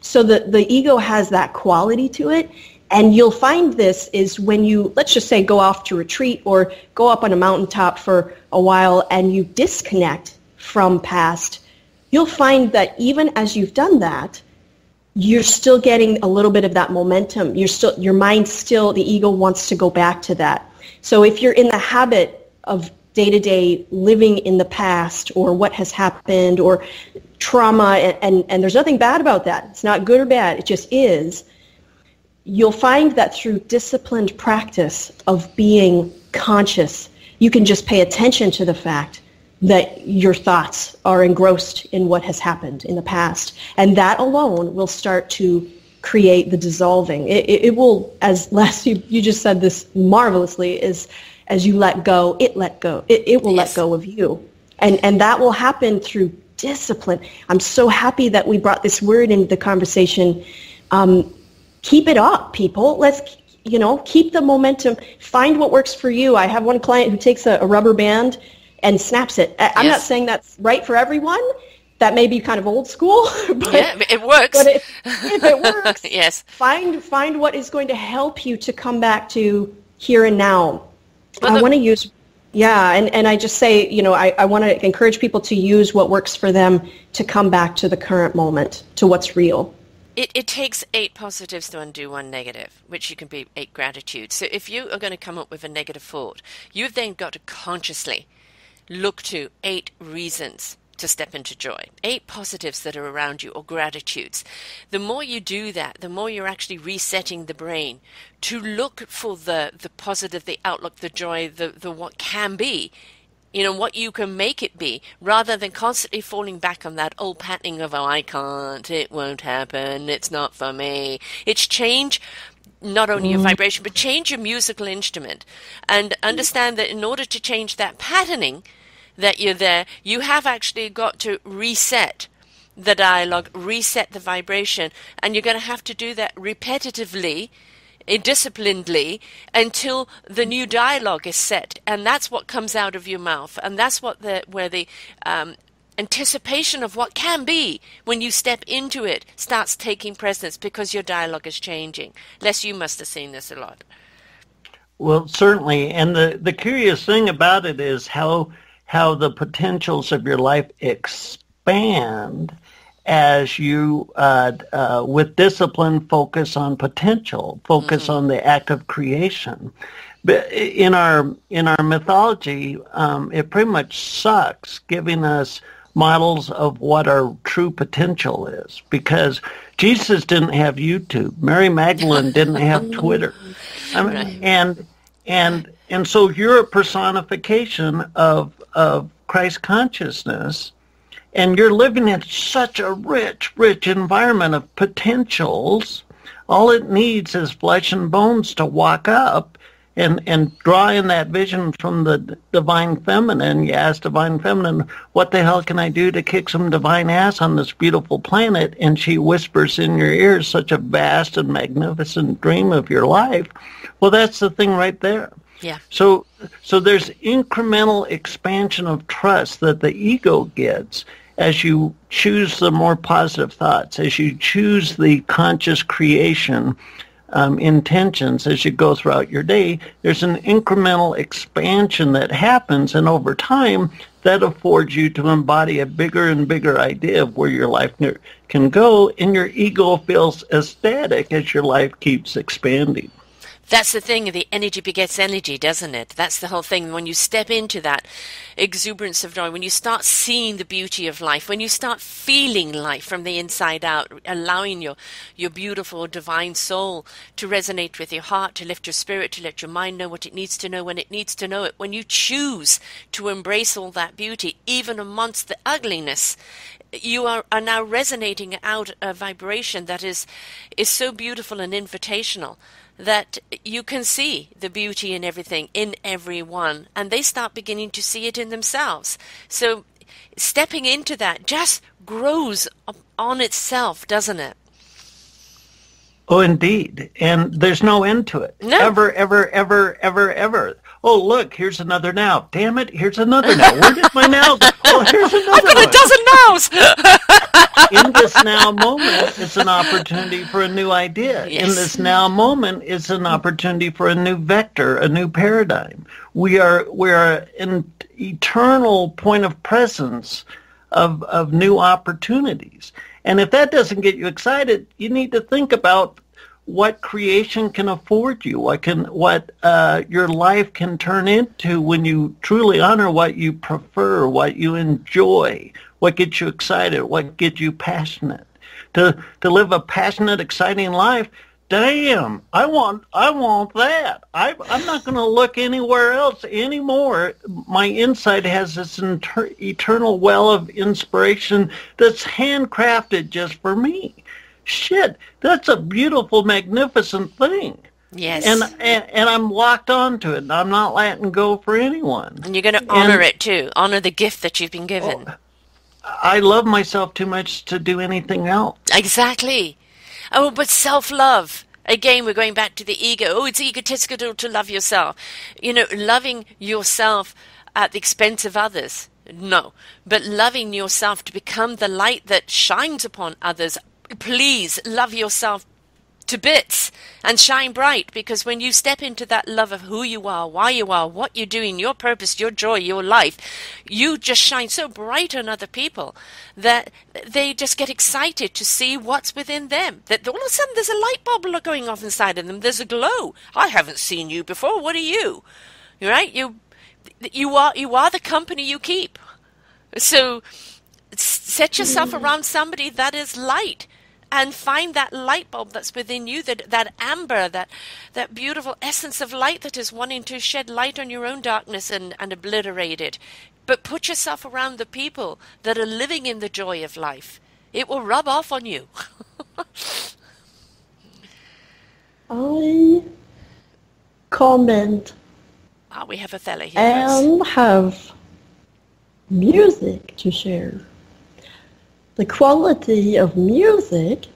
so the the ego has that quality to it and you'll find this is when you, let's just say, go off to retreat or go up on a mountaintop for a while and you disconnect from past, you'll find that even as you've done that, you're still getting a little bit of that momentum. You're still, your mind still, the ego wants to go back to that. So if you're in the habit of day-to-day living in the past or what has happened or trauma, and, and, and there's nothing bad about that. It's not good or bad. It just is you'll find that through disciplined practice of being conscious, you can just pay attention to the fact that your thoughts are engrossed in what has happened in the past. And that alone will start to create the dissolving. It, it, it will, as Les, you, you just said this marvelously, is as you let go, it let go. It, it will yes. let go of you. And, and that will happen through discipline. I'm so happy that we brought this word into the conversation. Um, keep it up, people. Let's, you know, keep the momentum. Find what works for you. I have one client who takes a, a rubber band and snaps it. I, am not saying that's right for everyone. That may be kind of old school, but yeah, it works. But if, if it works, yes, find find what is going to help you to come back to here and now. Well, I want to use yeah, and, and I just say, you know, I, I want to encourage people to use what works for them to come back to the current moment, to what's real. It, it takes eight positives to undo one negative, which you can be eight gratitudes. So if you are going to come up with a negative thought, you've then got to consciously look to eight reasons to step into joy. Eight positives that are around you or gratitudes. The more you do that, the more you're actually resetting the brain to look for the, the positive, the outlook, the joy, the, the what can be you know, what you can make it be, rather than constantly falling back on that old patterning of, oh, I can't, it won't happen, it's not for me. It's change not only your mm. vibration, but change your musical instrument. And understand that in order to change that patterning that you're there, you have actually got to reset the dialogue, reset the vibration, and you're going to have to do that repetitively disciplinedly until the new dialogue is set, and that's what comes out of your mouth, and that's what the where the um, anticipation of what can be when you step into it starts taking precedence because your dialogue is changing. Les, you must have seen this a lot. Well, certainly, and the the curious thing about it is how how the potentials of your life expand as you, uh, uh, with discipline, focus on potential, focus mm-hmm. on the act of creation. But in our in our mythology, um, it pretty much sucks giving us models of what our true potential is because Jesus didn't have YouTube, Mary Magdalene didn't have Twitter, I mean, right. and and and so you're a personification of of Christ consciousness and you're living in such a rich, rich environment of potentials. All it needs is flesh and bones to walk up and, and draw in that vision from the divine feminine. You ask divine feminine, what the hell can I do to kick some divine ass on this beautiful planet? And she whispers in your ears such a vast and magnificent dream of your life. Well, that's the thing right there. Yeah. So, so there's incremental expansion of trust that the ego gets as you choose the more positive thoughts, as you choose the conscious creation um, intentions as you go throughout your day, there's an incremental expansion that happens, and over time, that affords you to embody a bigger and bigger idea of where your life can go, and your ego feels ecstatic as your life keeps expanding. That's the thing, the energy begets energy, doesn't it? That's the whole thing. When you step into that exuberance of joy, when you start seeing the beauty of life, when you start feeling life from the inside out, allowing your, your beautiful divine soul to resonate with your heart, to lift your spirit, to let your mind know what it needs to know when it needs to know it, when you choose to embrace all that beauty, even amongst the ugliness, you are, are now resonating out a vibration that is is so beautiful and invitational that you can see the beauty in everything, in everyone, and they start beginning to see it in themselves. So stepping into that just grows on itself, doesn't it? Oh, indeed. And there's no end to it. No. Ever, ever, ever, ever, ever. Oh, look, here's another now. Damn it, here's another now. Where did my now go? Oh, here's another I've got one. a dozen nows! in this now moment is an opportunity for a new idea. Yes. In this now moment is an opportunity for a new vector, a new paradigm. We are we are an eternal point of presence of of new opportunities. And if that doesn't get you excited, you need to think about what creation can afford you, what can what uh, your life can turn into when you truly honor what you prefer, what you enjoy, what gets you excited, what gets you passionate. To to live a passionate, exciting life, damn, I want I want that. I I'm not going to look anywhere else anymore. My inside has this inter- eternal well of inspiration that's handcrafted just for me shit, that's a beautiful, magnificent thing. Yes. And, and and I'm locked onto it. And I'm not letting go for anyone. And you're going to honor it too. Honor the gift that you've been given. Oh, I love myself too much to do anything else. Exactly. Oh, but self love. Again, we're going back to the ego. Oh, it's egotistical to love yourself. You know, loving yourself at the expense of others. No. But loving yourself to become the light that shines upon others please love yourself to bits and shine bright because when you step into that love of who you are, why you are, what you're doing, your purpose, your joy, your life, you just shine so bright on other people that they just get excited to see what's within them. That all of a sudden there's a light bulb going off inside of them. There's a glow. I haven't seen you before. What are you? Right? You you are you are the company you keep. So set yourself around somebody that is light and find that light bulb that's within you, that, that amber, that, that beautiful essence of light that is wanting to shed light on your own darkness and, and obliterate it. But put yourself around the people that are living in the joy of life. It will rub off on you. I comment Ah, we have a Athella here. and have music to share. The quality of music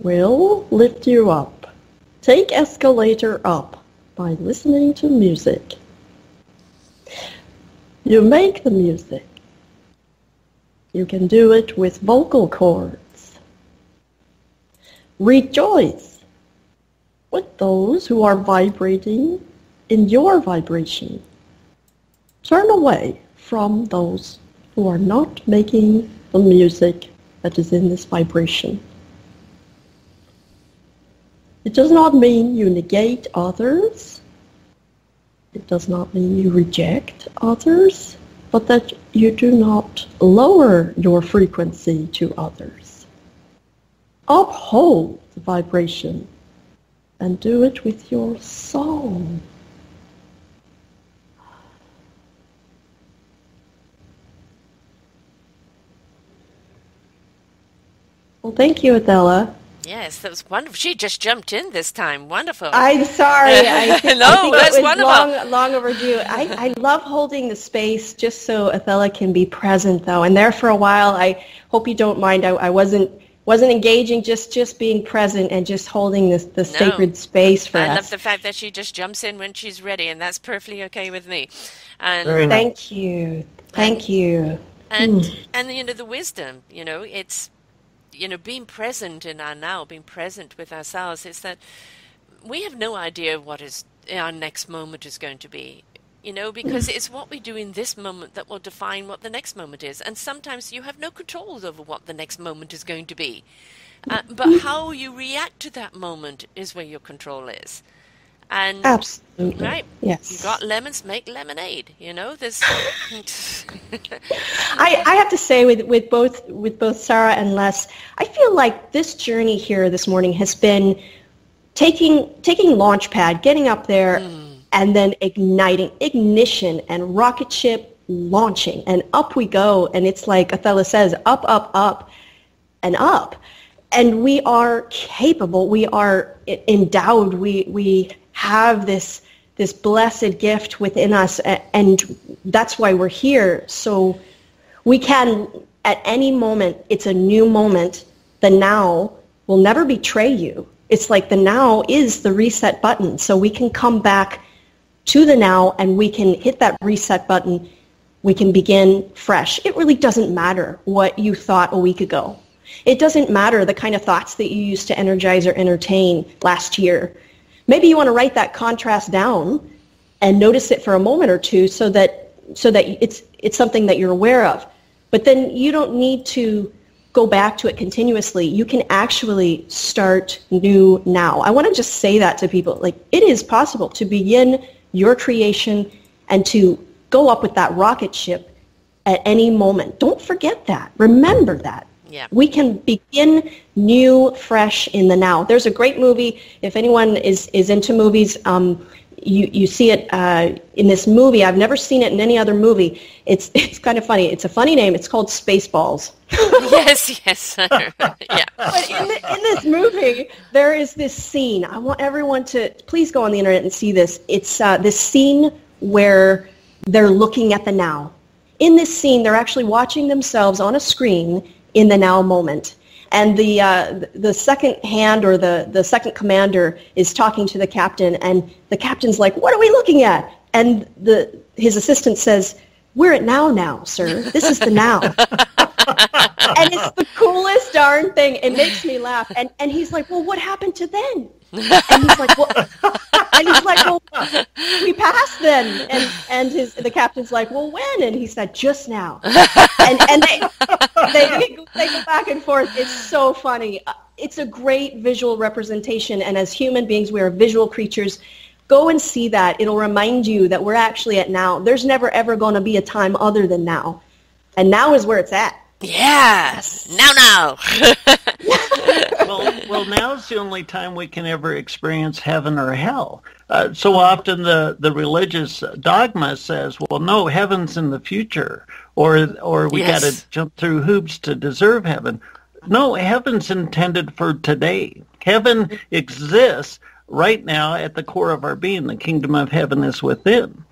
will lift you up. Take escalator up by listening to music. You make the music. You can do it with vocal cords. Rejoice with those who are vibrating in your vibration. Turn away from those who are not making the music that is in this vibration. It does not mean you negate others. It does not mean you reject others, but that you do not lower your frequency to others. Uphold the vibration and do it with your soul. Well, thank you, Athella. Yes, that was wonderful. She just jumped in this time. Wonderful. I'm sorry. I think, No, I think that's it was wonderful. long, long overdue. I, I love holding the space just so Athella can be present, though. And there for a while, I hope you don't mind. I, I wasn't wasn't engaging, just just being present and just holding this the sacred space for I love the fact that she just jumps in when she's ready, and that's perfectly okay with me. And Very nice. Thank you. Thank you. and Hmm. and you know the wisdom you know it's you know being present in our now being present with ourselves is that we have no idea what is our next moment is going to be you know because it's what we do in this moment that will define what the next moment is. And sometimes you have no control over what the next moment is going to be. Uh, but how you react to that moment is where your control is And Absolutely. right, Yes. you got lemons, make lemonade. You know, there's. I, I have to say with, with both with both Sarah and Les, I feel like this journey here this morning has been taking taking Launchpad, getting up there, hmm. and then igniting ignition and rocket ship launching, and up we go. And it's like Athella says, up, up, up, and up. And we are capable. We are endowed. We we have this this blessed gift within us, and that's why we're here. So we can at any moment it's a new moment. The now will never betray you. It's like the now is the reset button. So we can come back to the now and we can hit that reset button. We can begin fresh. It really doesn't matter what you thought a week ago. It doesn't matter the kind of thoughts that you used to energize or entertain last year maybe you want to write that contrast down and notice it for a moment or two so that so that it's it's something that you're aware of. But then you don't need to go back to it continuously. You can actually start new now. I want to just say that to people. Like it is possible to begin your creation and to go up with that rocket ship at any moment. Don't forget that. Remember that Yeah. we can begin new, fresh in the now. There's a great movie. If anyone is, is into movies, um, you, you see it uh, in this movie. I've never seen it in any other movie. It's, it's kind of funny. It's a funny name. It's called Spaceballs. yes, yes. yeah. But in, the, in this movie, there is this scene. I want everyone to please go on the internet and see this. It's uh, this scene where they're looking at the now. In this scene, they're actually watching themselves on a screen in the now moment. And the uh, the second hand or the, the second commander is talking to the captain, and the captain's like, "What are we looking at?" And the his assistant says, "We're at now, now, sir. This is the now." and it's the coolest darn thing. It makes me laugh. And and he's like, well, what happened to then? And he's like, well, and he's like, well, we passed then. And and his the captain's like, well, when? And he said, just now. And and they they they go back and forth. It's so funny. Uh, It's a great visual representation. And as human beings, we are visual creatures. Go and see that. It'll remind you that we're actually at now. There's never ever going to be a time other than now. And now is where it's at. Yes. Now, now. well, well, now's the only time we can ever experience heaven or hell. Uh, so often the, the religious dogma says, well, no, heaven's in the future, or or we Yes. got to jump through hoops to deserve heaven. No, heaven's intended for today. Heaven exists right now at the core of our being. The kingdom of heaven is within.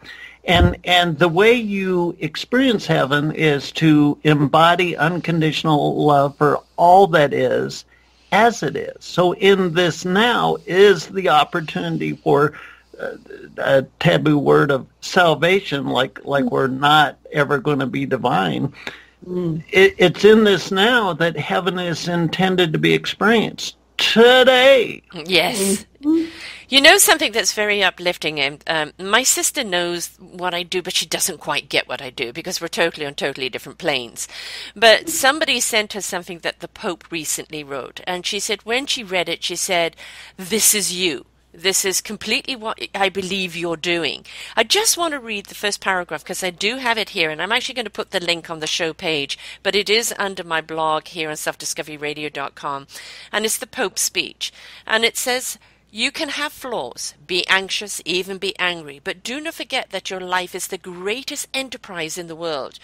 And and the way you experience heaven is to embody unconditional love for all that is as it is. So in this now is the opportunity for uh, a taboo word of salvation, like like we're not ever going to be divine. It, it's in this now that heaven is intended to be experienced today. Yes. You know something that's very uplifting, and um, my sister knows what I do, but she doesn't quite get what I do because we're totally on totally different planes. But somebody sent her something that the Pope recently wrote, and she said when she read it, she said, "This is you." This is completely what I believe you're doing. I just want to read the first paragraph because I do have it here, and I'm actually going to put the link on the show page, but it is under my blog here on selfdiscoveryradio.com, and it's the Pope's speech. And it says, you can have flaws, be anxious, even be angry, but do not forget that your life is the greatest enterprise in the world.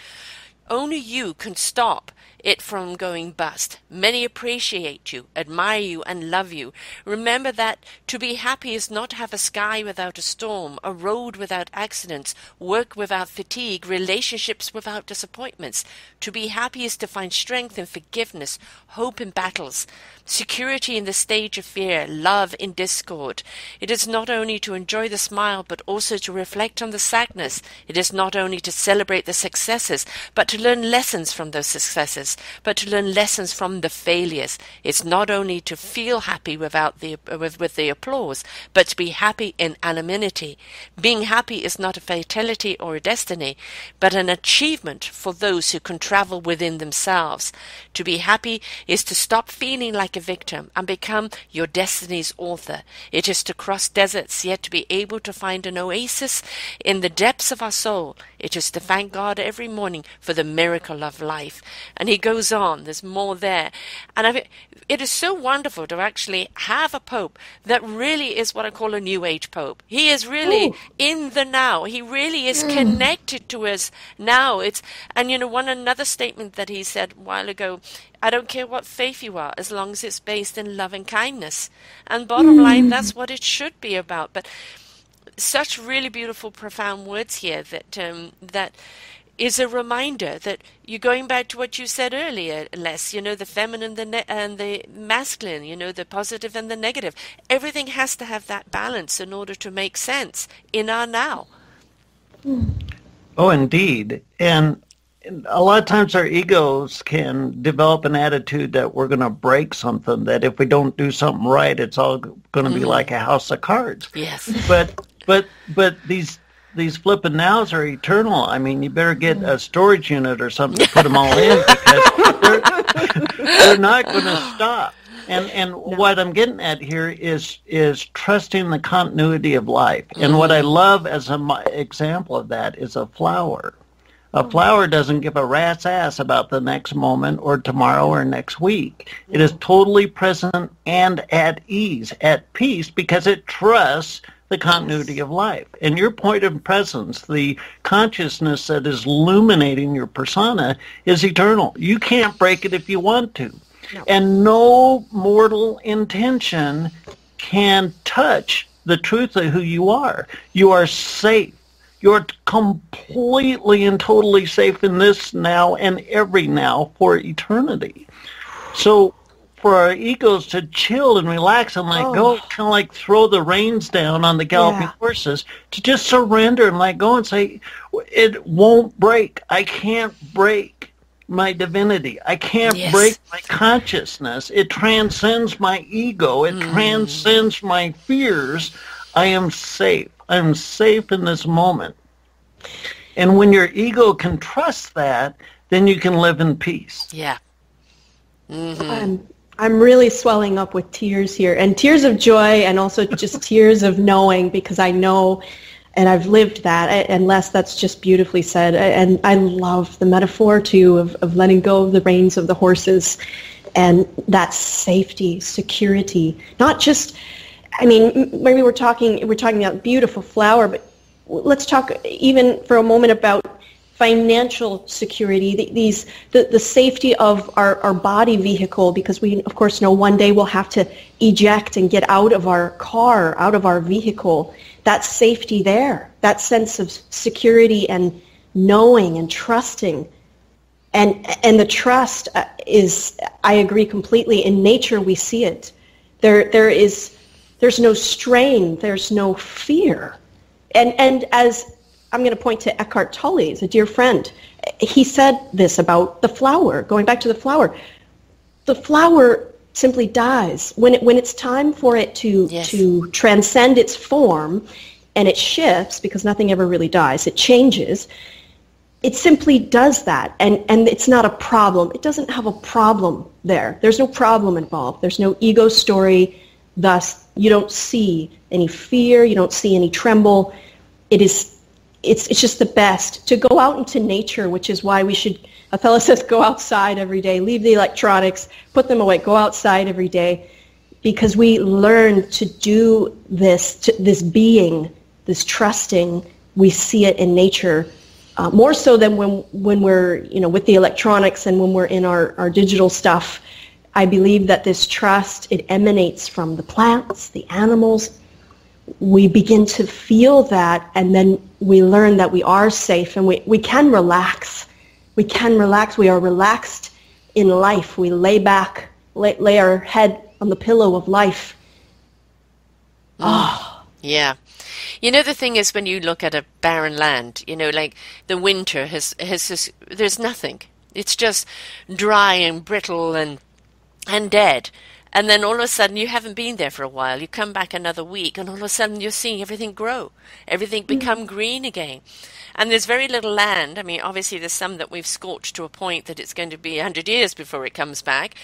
Only you can stop it from going bust. Many appreciate you, admire you, and love you. Remember that to be happy is not to have a sky without a storm, a road without accidents, work without fatigue, relationships without disappointments. To be happy is to find strength in forgiveness, hope in battles, security in the stage of fear, love in discord. It is not only to enjoy the smile, but also to reflect on the sadness. It is not only to celebrate the successes, but to learn lessons from those successes, but to learn lessons from the failures. It's not only to feel happy without the with, with the applause, but to be happy in anonymity. Being happy is not a fatality or a destiny, but an achievement for those who can travel within themselves. To be happy is to stop feeling like a victim and become your destiny's author. It is to cross deserts, yet to be able to find an oasis in the depths of our soul. It is to thank God every morning for the miracle of life. And he goes on, there's more there. And I, it is so wonderful to actually have a pope that really is what I call a new age pope. He is really Ooh. in the now. He really is mm. connected to us now. It's and you know one another statement that he said a while ago, I don't care what faith you are as long as it's based in love and kindness. And bottom mm. line that's what it should be about. But such really beautiful profound words here that um, that is a reminder that you're going back to what you said earlier, Les, you know, the feminine the ne- and the masculine, you know, the positive and the negative. Everything has to have that balance in order to make sense in our now. Oh, indeed. And a lot of times our egos can develop an attitude that we're going to break something, that if we don't do something right, it's all going to mm-hmm. be like a house of cards. Yes. But, but, but these these flipping nows are eternal. I mean, you better get a storage unit or something to put them all in because they're, they're not going to stop. And and no. what I'm getting at here is is trusting the continuity of life. And mm-hmm. what I love as an example of that is a flower. A mm-hmm. flower doesn't give a rat's ass about the next moment or tomorrow or next week. It is totally present and at ease, at peace, because it trusts the continuity of life. And your point of presence, the consciousness that is illuminating your persona, is eternal. You can't break it if you want to. No. And no mortal intention can touch the truth of who you are. You are safe. You're completely and totally safe in this now and every now for eternity. So for our egos to chill and relax and let oh. go, kind of like throw the reins down on the galloping yeah. horses, to just surrender and let go and say, it won't break. I can't break my divinity. I can't yes. break my consciousness. It transcends my ego. It mm. transcends my fears. I am safe. I'm safe in this moment. And when your ego can trust that, then you can live in peace. Yeah. Mm-hmm. Um, I'm really swelling up with tears here, and tears of joy, and also just tears of knowing because I know, and I've lived that. And Les, that's just beautifully said. And I love the metaphor too of, of letting go of the reins of the horses, and that safety, security, not just. I mean, maybe we're talking we're talking about beautiful flower, but let's talk even for a moment about financial security, the, these the, the safety of our, our body vehicle, because we of course know one day we'll have to eject and get out of our car, out of our vehicle. That safety there, that sense of security and knowing and trusting. And, and the trust uh, is, I agree completely, in nature we see it. There, there is, there's no strain, there's no fear. And, and as I'm going to point to Eckhart Tolle, he's a dear friend. He said this about the flower, going back to the flower. The flower simply dies. When, it, when it's time for it to, yes. to transcend its form and it shifts, because nothing ever really dies, it changes, it simply does that. And, and it's not a problem. It doesn't have a problem there. There's no problem involved. There's no ego story. Thus, you don't see any fear. You don't see any tremble. It is it's it's just the best to go out into nature, which is why we should. Athella says go outside every day, leave the electronics, put them away, go outside every day, because we learn to do this, to, this being, this trusting. We see it in nature uh, more so than when when we're you know with the electronics and when we're in our, our digital stuff. I believe that this trust it emanates from the plants, the animals, we begin to feel that and then we learn that we are safe and we, we can relax. We can relax. We are relaxed in life. We lay back, lay, lay our head on the pillow of life. Oh. Yeah. You know, the thing is, when you look at a barren land, you know, like the winter has, has, has there's nothing. It's just dry and brittle and, and dead. And then all of a sudden, you haven't been there for a while. You come back another week, and all of a sudden, you're seeing everything grow, everything mm. become mm-hmm. green again. And there's very little land. I mean, obviously, there's some that we've scorched to a point that it's going to be 100 years before it comes back.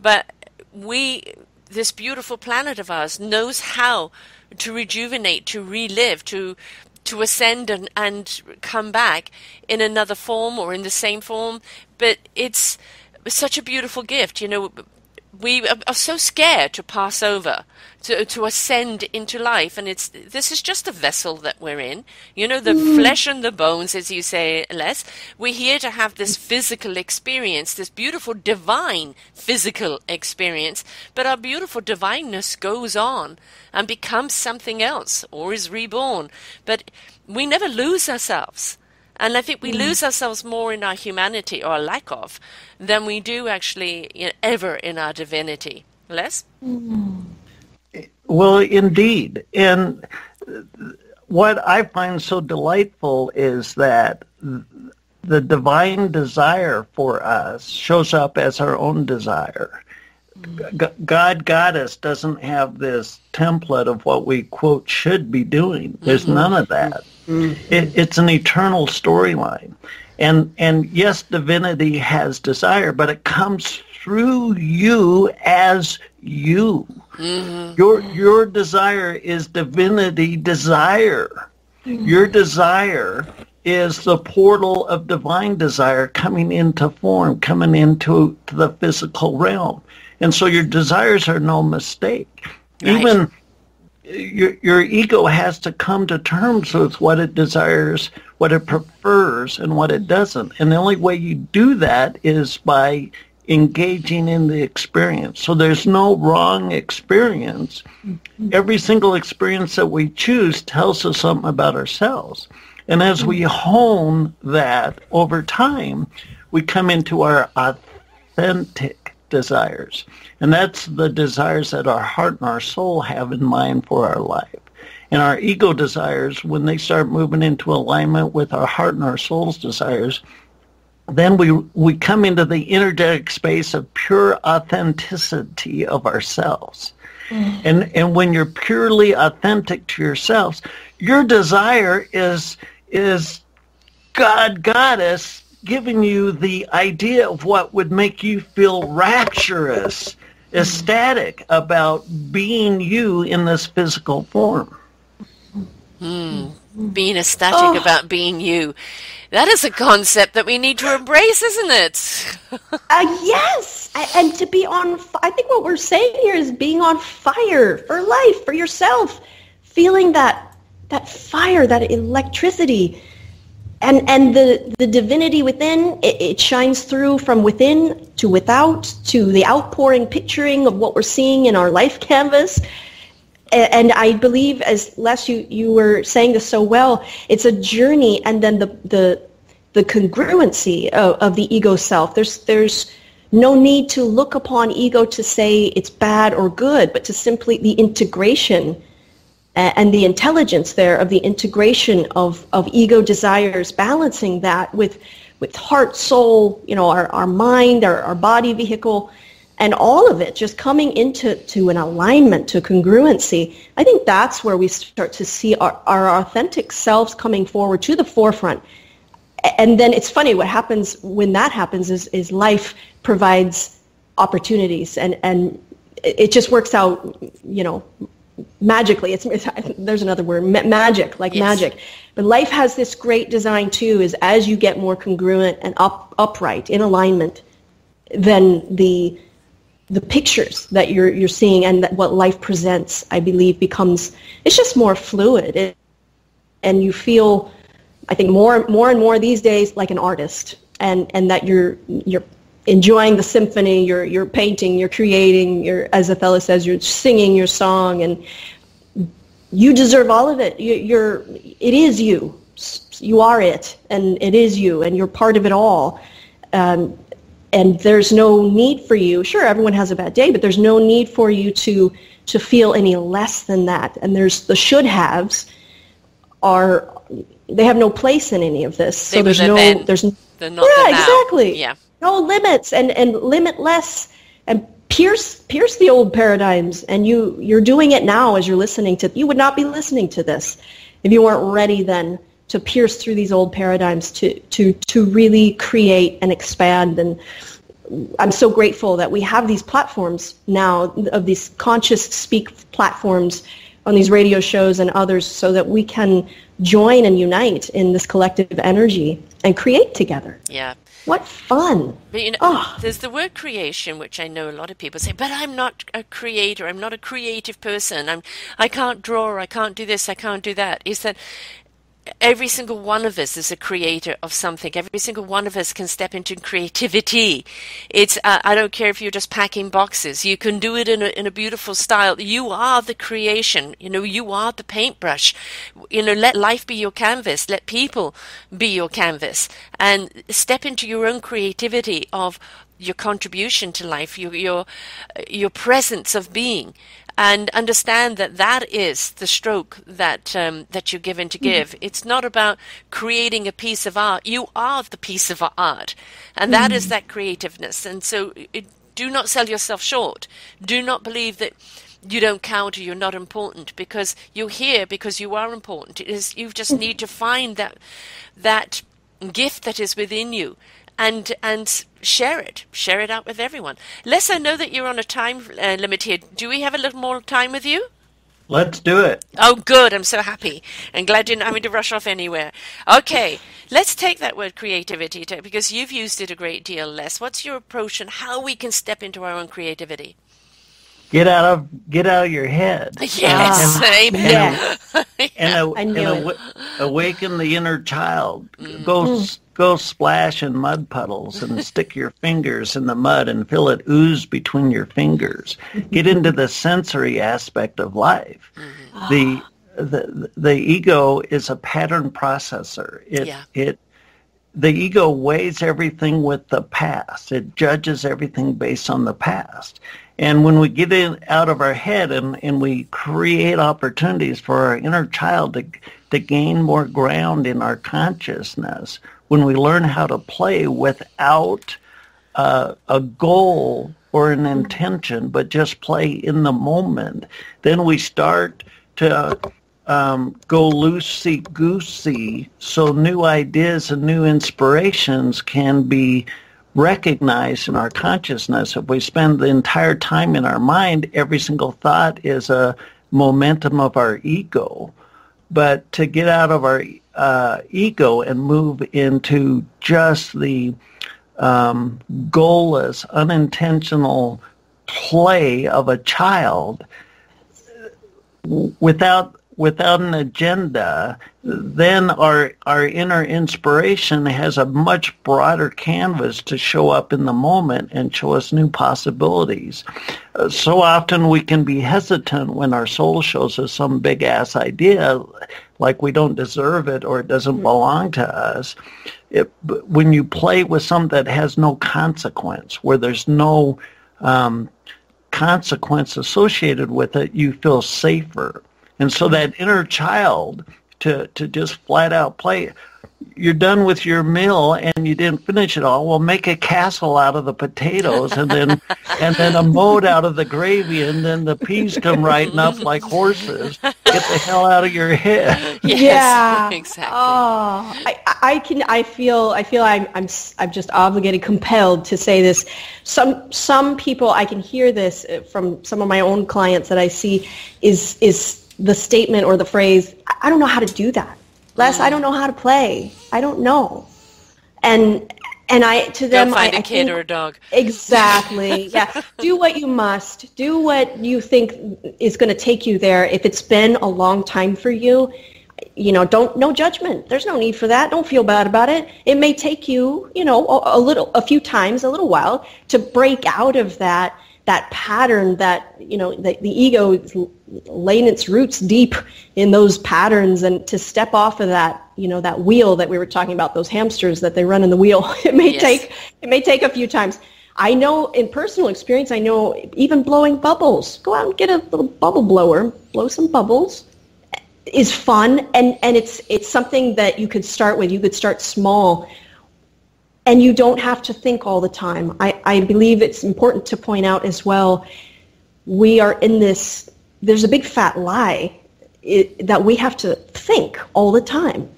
But we, this beautiful planet of ours, knows how to rejuvenate, to relive, to to ascend and, and come back in another form or in the same form. But it's such a beautiful gift. You know, we are so scared to pass over, to to ascend into life, and it's this is just a vessel that we're in. You know, the mm. flesh and the bones, as you say, Les. We're here to have this physical experience, this beautiful divine physical experience, but our beautiful divineness goes on and becomes something else or is reborn. But we never lose ourselves. And I think we mm. lose ourselves more in our humanity or lack of than we do actually you know, ever in our divinity. Les? Mm. Well, indeed. And what I find so delightful is that the divine desire for us shows up as our own desire. God Goddess doesn't have this template of what we quote should be doing. There's mm-hmm. none of that. Mm-hmm. It, it's an eternal storyline. And and yes, divinity has desire, but it comes through you as you. Mm-hmm. Your your desire is divinity desire. Mm-hmm. Your desire is the portal of divine desire coming into form, coming into the physical realm. And so your desires are no mistake. Right. Even your, your ego has to come to terms with what it desires, what it prefers, and what it doesn't. And the only way you do that is by engaging in the experience. So there's no wrong experience. Mm-hmm. Every single experience that we choose tells us something about ourselves. And as we hone that over time, we come into our authentic desires. And that's the desires that our heart and our soul have in mind for our life. And our ego desires, when they start moving into alignment with our heart and our soul's desires, then we we come into the energetic space of pure authenticity of ourselves. Mm. And and when you're purely authentic to yourselves, your desire is is God goddess giving you the idea of what would make you feel rapturous, ecstatic about being you in this physical form. Hmm. Being ecstatic oh. about being you. That is a concept that we need to embrace, isn't it? uh, yes. And to be on, I think what we're saying here is being on fire for life, for yourself, feeling that, that fire, that electricity. And and the the divinity within it, it, shines through from within to without to the outpouring picturing of what we're seeing in our life canvas. And I believe as Les you you were saying this so well it's a journey and then the the the congruency of, of the ego self. There's there's no need to look upon ego to say it's bad or good but to simply the integration and the intelligence there of the integration of, of ego desires, balancing that with, with heart, soul, you know, our, our mind, our, our body vehicle, and all of it just coming into to an alignment, to congruency. I think that's where we start to see our, our authentic selves coming forward to the forefront. And then it's funny, what happens when that happens is, is life provides opportunities and, and it just works out, you know, magically it's, it's, there's another word magic like yes. magic but life has this great design too is as you get more congruent and up upright in alignment then the the pictures that you're you're seeing and that what life presents i believe becomes it's just more fluid it, and you feel i think more more and more these days like an artist and and that you're you're enjoying the symphony, you're, you're painting, you're creating, you're, as Athella says, you're singing your song, and you deserve all of it. You, you're, it is you. You are it, and it is you, and you're part of it all. Um, and there's no need for you. Sure, everyone has a bad day, but there's no need for you to to feel any less than that. And there's the should haves are they have no place in any of this. So They were there's no then. there's yeah now. exactly Yeah. No limits and and limitless and pierce pierce the old paradigms and you you're doing it now as you're listening to you would not be listening to this if you weren't ready then to pierce through these old paradigms to to to really create and expand and I'm so grateful that we have these platforms now of these conscious speak platforms on these radio shows and others so that we can join and unite in this collective energy and create together. Yeah. What fun. But you know, Oh. there's the word creation, which I know a lot of people say, but I'm not a creator. I'm not a creative person. I'm, I can't draw. I can't do this. I can't do that. Is that every single one of us is a creator of something. Every single one of us can step into creativity. It's uh, I don't care if you're just packing boxes. You can do it in a in a beautiful style. You are the creation. You know, you are the paintbrush. You know, let life be your canvas. Let people be your canvas, and step into your own creativity of your contribution to life, your your your presence of being, and understand that that is the stroke that um, that you're given to give. It's not about creating a piece of art. You are the piece of art, and that is that creativeness. And so, it, do not sell yourself short. Do not believe that you don't count or you're not important because you're here because you are important. It is you just need to find that that gift that is within you and and share it. Share it out with everyone. Les i know that you're on a time uh, limit here. Do we have a little more time with you? Let's do it. oh good. I'm so happy. And glad you're not having to rush off anywhere. Okay. Let's take that word creativity to, because you've used it a great deal les what's your approach and how we can step into our own creativity Get out of get out of your head. yes amen Yes. and, a, I and knew awa- awaken the inner child. Mm-hmm. Go s- go splash in mud puddles and stick your fingers in the mud and feel it ooze between your fingers. Get into the sensory aspect of life. Mm-hmm. The ah. the the ego is a pattern processor. It Yeah. it the ego weighs everything with the past. It judges everything based on the past. And when we get in out of our head and, and we create opportunities for our inner child to, to gain more ground in our consciousness, when we learn how to play without uh, a goal or an intention, but just play in the moment, then we start to um, go loosey goosey so new ideas and new inspirations can be recognized in our consciousness. If we spend the entire time in our mind, every single thought is a momentum of our ego. But to get out of our uh, ego and move into just the um, goalless, unintentional play of a child without without an agenda, then our our inner inspiration has a much broader canvas to show up in the moment and show us new possibilities. Uh, so often we can be hesitant when our soul shows us some big ass idea, like we don't deserve it or it doesn't belong to us. It, when you play with something that has no consequence, where there's no um, consequence associated with it, you feel safer. And so that inner child to, to just flat out play, you're done with your meal and you didn't finish it all. Well, make a castle out of the potatoes and then and then a moat out of the gravy and then the peas come riding up like horses. Get the hell out of your head. yes yeah. exactly Oh, I, I can. I feel. I feel. I'm. I'm. s- I'm just obligated, compelled to say this. Some. Some people. I can hear this from some of my own clients that I see. Is is the statement or the phrase? I don't know how to do that. Les, I don't know how to play. I don't know. And and I to go them. find I, a I kid think- or a dog Exactly. Yeah. Do what you must. Do what you think is going to take you there. If it's been a long time for you, you know, don't no judgment. There's no need for that. Don't feel bad about it. It may take you, you know, a, a little, a few times, a little while to break out of that that pattern that you know the, the ego is laying its roots deep in those patterns and to step off of that you know that wheel that we were talking about those hamsters that they run in the wheel it may Yes. take it may take a few times i know in personal experience i know even blowing bubbles go out and get a little bubble blower blow some bubbles is fun and and it's it's something that you could start with. You could start small and you don't have to think all the time. I, I believe it's important to point out as well, we are in this, there's a big fat lie it, that we have to think all the time.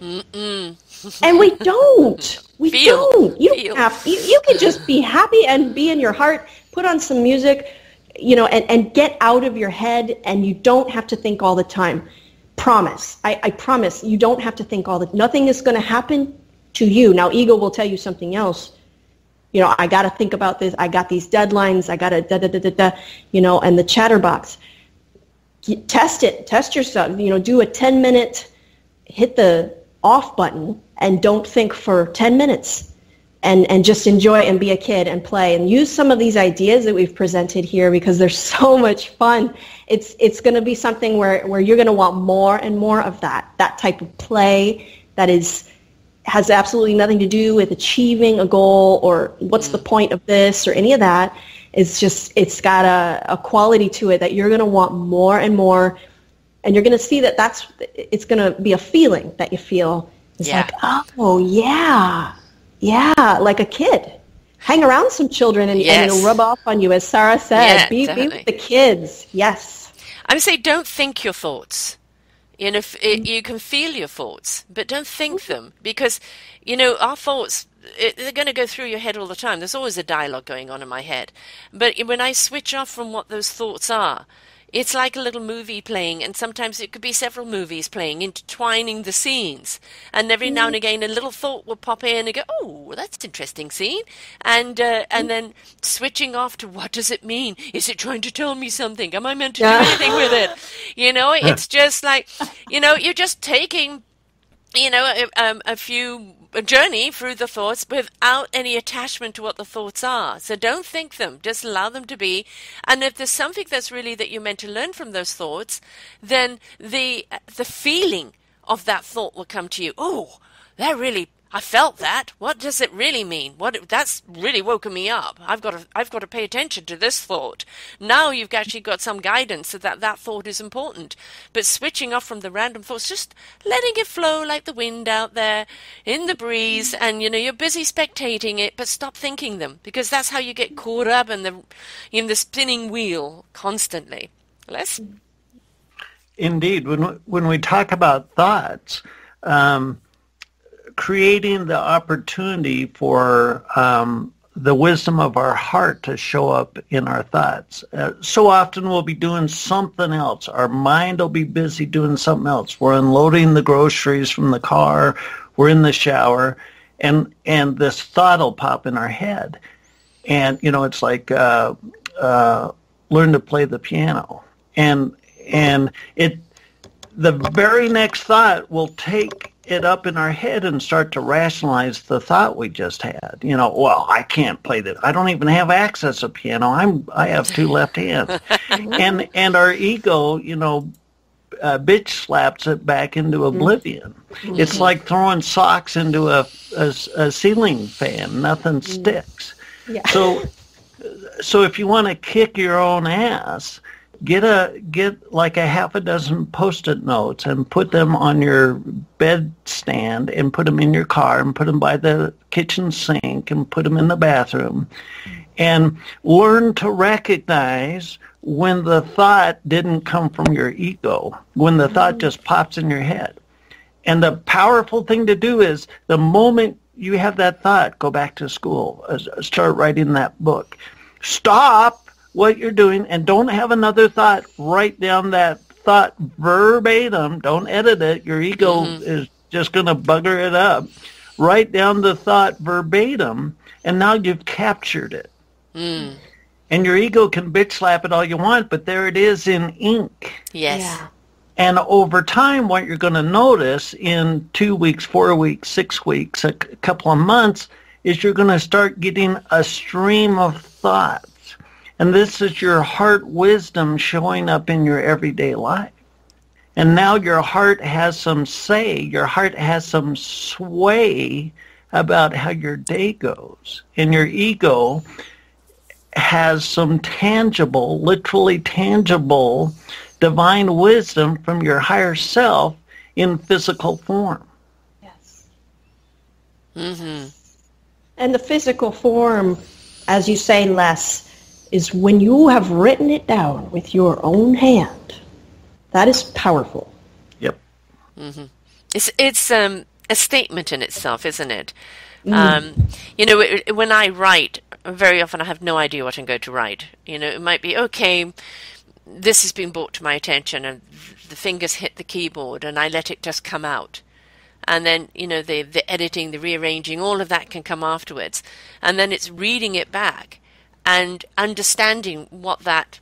and we don't. We Feel. don't. You Feel. have you, you can just be happy and be in your heart, put on some music, you know, and, and get out of your head and you don't have to think all the time. Promise. I, I promise you don't have to think all the nothing is gonna happen to you. Now ego will tell you something else. You know, I gotta think about this, I got these deadlines, I gotta da da da da da you know, and the chatterbox test it, test yourself, you know, do a 10 minute, hit the off button and don't think for 10 minutes and, and just enjoy and be a kid and play and use some of these ideas that we've presented here because they're so much fun. It's, it's going to be something where, where you're going to want more and more of that, that type of play that is, has absolutely nothing to do with achieving a goal or what's the mm. point of this or any of that. It's just, it's got a, a quality to it that you're going to want more and more. And you're going to see that that's, it's going to be a feeling that you feel. It's Yeah. like, oh, yeah, yeah, like a kid. Hang around some children and, and it'll rub off on you, as Sarah said. Yeah, be, be with the kids. Yes. I would say don't think your thoughts. You know, it, mm. you can feel your thoughts, but don't think mm. them because, you know, our thoughts, it, they're going to go through your head all the time. There's always a dialogue going on in my head. But when I switch off from what those thoughts are, it's like a little movie playing, and sometimes it could be several movies playing, intertwining the scenes. And every now and again, a little thought will pop in and go, "Oh, that's an interesting scene," and uh, and then switching off to what does it mean? Is it trying to tell me something? Am I meant to do anything with it? You know, it's just like, you know, you're just taking you know, a, um, a few a journey through the thoughts without any attachment to what the thoughts are. So don't think them; just allow them to be. And if there's something that's really that you're meant to learn from those thoughts, then the the feeling of that thought will come to you. Oh, that really. I felt that. What does it really mean? What that's really woken me up. I've got to I've got to pay attention to this thought. Now you've actually got some guidance so that that thought is important. But switching off from the random thoughts, just letting it flow like the wind out there in the breeze, and you know you're busy spectating it, but stop thinking them because that's how you get caught up in the in the spinning wheel constantly. Let's Indeed, when we, when we talk about thoughts, um, creating the opportunity for um, the wisdom of our heart to show up in our thoughts. Uh, so often we'll be doing something else. Our mind will be busy doing something else. We're unloading the groceries from the car. We're in the shower, and and this thought will pop in our head, and you know it's like uh, uh, learn to play the piano, and and it the very next thought will take it up in our head and start to rationalize the thought we just had. You know, well, I can't play that. I don't even have access to piano. I'm I have two left hands, and and our ego, you know, uh, bitch slaps it back into mm-hmm. oblivion. It's mm-hmm. like throwing socks into a, a, a ceiling fan. Nothing mm. sticks. Yeah. So, so if you want to kick your own ass, get a get like a half a dozen post-it notes and put them on your bed stand and put them in your car and put them by the kitchen sink and put them in the bathroom and learn to recognize when the thought didn't come from your ego when the thought just pops in your head and the powerful thing to do is the moment you have that thought, go back to school, uh, start writing that book. Stop what you're doing and don't have another thought. Write down that thought verbatim. Don't edit it. Your ego mm-hmm. is just going to bugger it up. Write down the thought verbatim and now you've captured it. Mm. And your ego can bitch slap it all you want, but there it is in ink. yes. Yeah. And over time, what you're going to notice in two weeks, four weeks, six weeks, a c- couple of months, is you're going to start getting a stream of thoughts. And this is your heart wisdom showing up in your everyday life. And now your heart has some say, your heart has some sway about how your day goes. And your ego has some tangible, literally tangible divine wisdom from your higher self in physical form. Yes. Mm-hmm. And the physical form, as you say, Les, is when you have written it down with your own hand. That is powerful. Yep. Mm-hmm. It's it's um, a statement in itself, isn't it? Mm. Um, you know, it, it, when I write, very often I have no idea what I'm going to write. You know, it might be okay. This has been brought to my attention, and the fingers hit the keyboard, and I let it just come out and then you know the the editing the rearranging all of that can come afterwards and then it's reading it back and understanding what that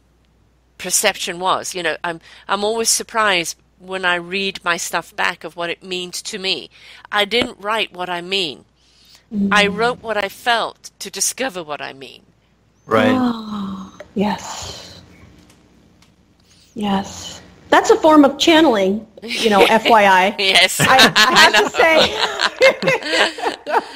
perception was. You know i'm i'm always surprised when i read my stuff back of what it means to me. I didn't write what i mean. Mm. i wrote what i felt to discover what i mean. Right. Oh, yes. Yes that's a form of channeling, you know, FYI. yes. I, I have I to say.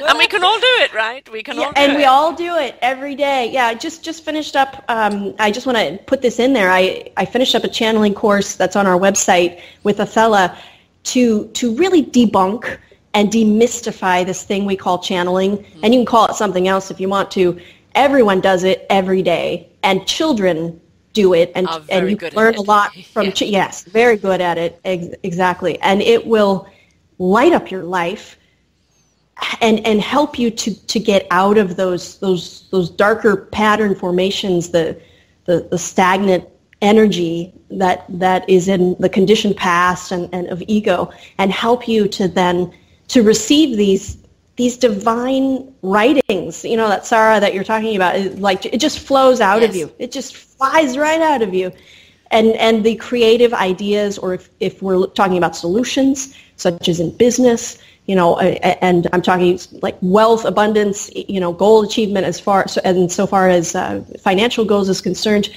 and we can all do it, right? We can yeah, all do and it. we all do it every day. Yeah, I just just finished up. Um, I just want to put this in there. I, I finished up a channeling course that's on our website with Athella to to really debunk and demystify this thing we call channeling. Mm-hmm. And you can call it something else if you want to. Everyone does it every day, and children do it and oh, and you learn a lot from yeah. yes very good at it ex- exactly and it will light up your life and and help you to to get out of those those those darker pattern formations the the, the stagnant energy that that is in the conditioned past and, and of ego and help you to then to receive these these divine writings, you know, that Sarah that you're talking about, it, like it just flows out yes. of you. It just flies right out of you. And, and the creative ideas, or if, if we're talking about solutions, such as in business, you know, and I'm talking like wealth, abundance, you know, goal achievement as far, and so far as uh, financial goals is concerned,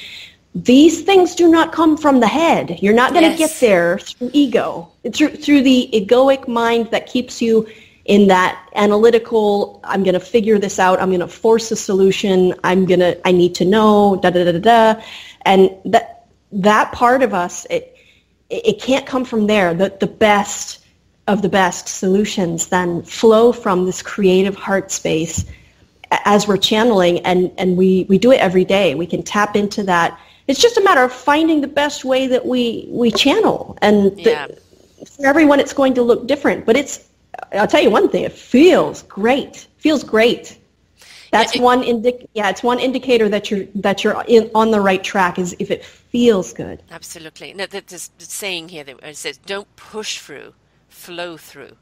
these things do not come from the head. You're not going to yes. get there through ego, through, through the egoic mind that keeps you in that analytical, I'm going to figure this out, I'm going to force a solution, I'm going to, I need to know, da da da da da. And that, that part of us, it, it can't come from there. The, the best of the best solutions then flow from this creative heart space as we're channeling and, and we, we do it every day. We can tap into that. It's just a matter of finding the best way that we, we channel. And yeah. for everyone, it's going to look different, but it's I'll tell you one thing. It feels great. Feels great. That's yeah, it, one indi- Yeah, it's one indicator that you're that you're in, on the right track. Is if it feels good. Absolutely. No, there's a saying here that says, "Don't push through, flow through."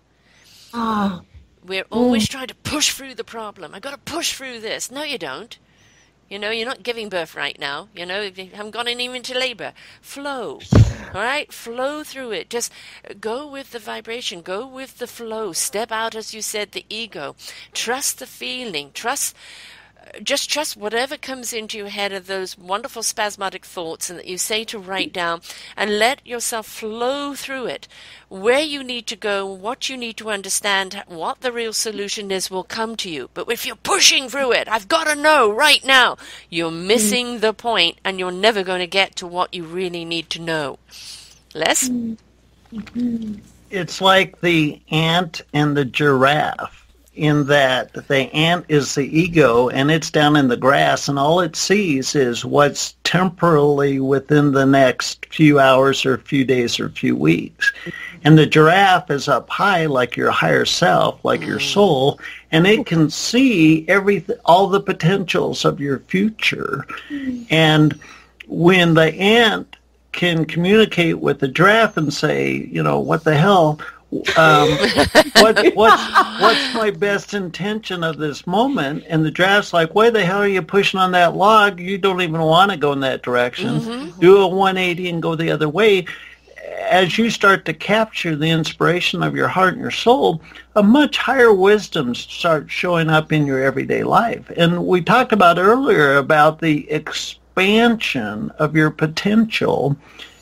Ah. We're always mm. trying to push through the problem. I've got to push through this. No, you don't. You know, you're not giving birth right now. You know, you haven't gone in even into labor. Flow. All right? Flow through it. Just go with the vibration. Go with the flow. Step out, as you said, the ego. Trust the feeling. Trust just trust whatever comes into your head of those wonderful spasmodic thoughts and that you say to write down and let yourself flow through it. Where you need to go, what you need to understand, what the real solution is will come to you. But if you're pushing through it, I've got to know right now, you're missing mm. the point and you're never going to get to what you really need to know. Les? Mm-hmm. It's like the ant and the giraffe in that the ant is the ego and it's down in the grass and all it sees is what's temporally within the next few hours or few days or few weeks. And the giraffe is up high like your higher self, like your mm. soul, and it can see everything, all the potentials of your future. And when the ant can communicate with the giraffe and say, you know, what the hell, um, what, what's, what's my best intention of this moment? And the giraffe's like, why the hell are you pushing on that log? You don't even want to go in that direction. Mm-hmm. Do a 180 and go the other way. As you start to capture the inspiration of your heart and your soul, a much higher wisdom starts showing up in your everyday life. And we talked about earlier about the expansion of your potential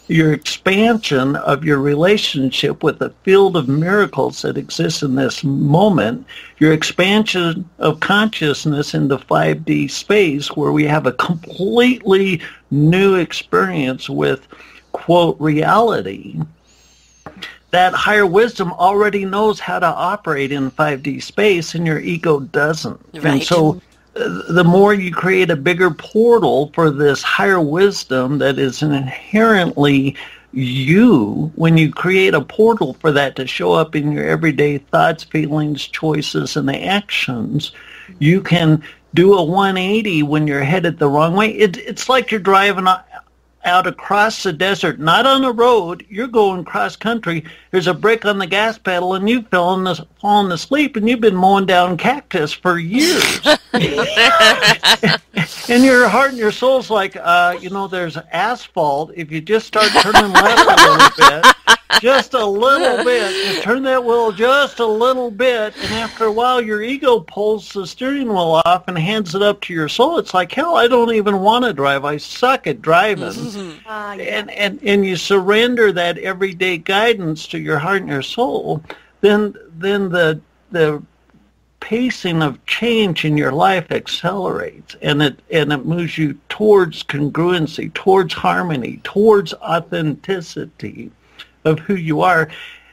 your expansion of your relationship with the field of miracles that exists in this moment, your expansion of consciousness into 5D space where we have a completely new experience with quote reality, that higher wisdom already knows how to operate in 5D space and your ego doesn't. Right. And so the more you create a bigger portal for this higher wisdom that is inherently you, when you create a portal for that to show up in your everyday thoughts, feelings, choices, and the actions, you can do a 180 when you're headed the wrong way. It, it's like you're driving out across the desert, not on a road. You're going cross country. There's a brick on the gas pedal, and you've fallen, fallen asleep, and you've been mowing down cactus for years. and your heart and your soul's like, uh, you know, there's asphalt. If you just start turning left a little bit, just a little bit, you turn that wheel just a little bit, and after a while, your ego pulls the steering wheel off and hands it up to your soul. It's like, hell, I don't even want to drive. I suck at driving. Mm-hmm. Uh, yeah. and, and, and you surrender that everyday guidance to your heart and your soul, then then the the pacing of change in your life accelerates and it and it moves you towards congruency, towards harmony, towards authenticity of who you are.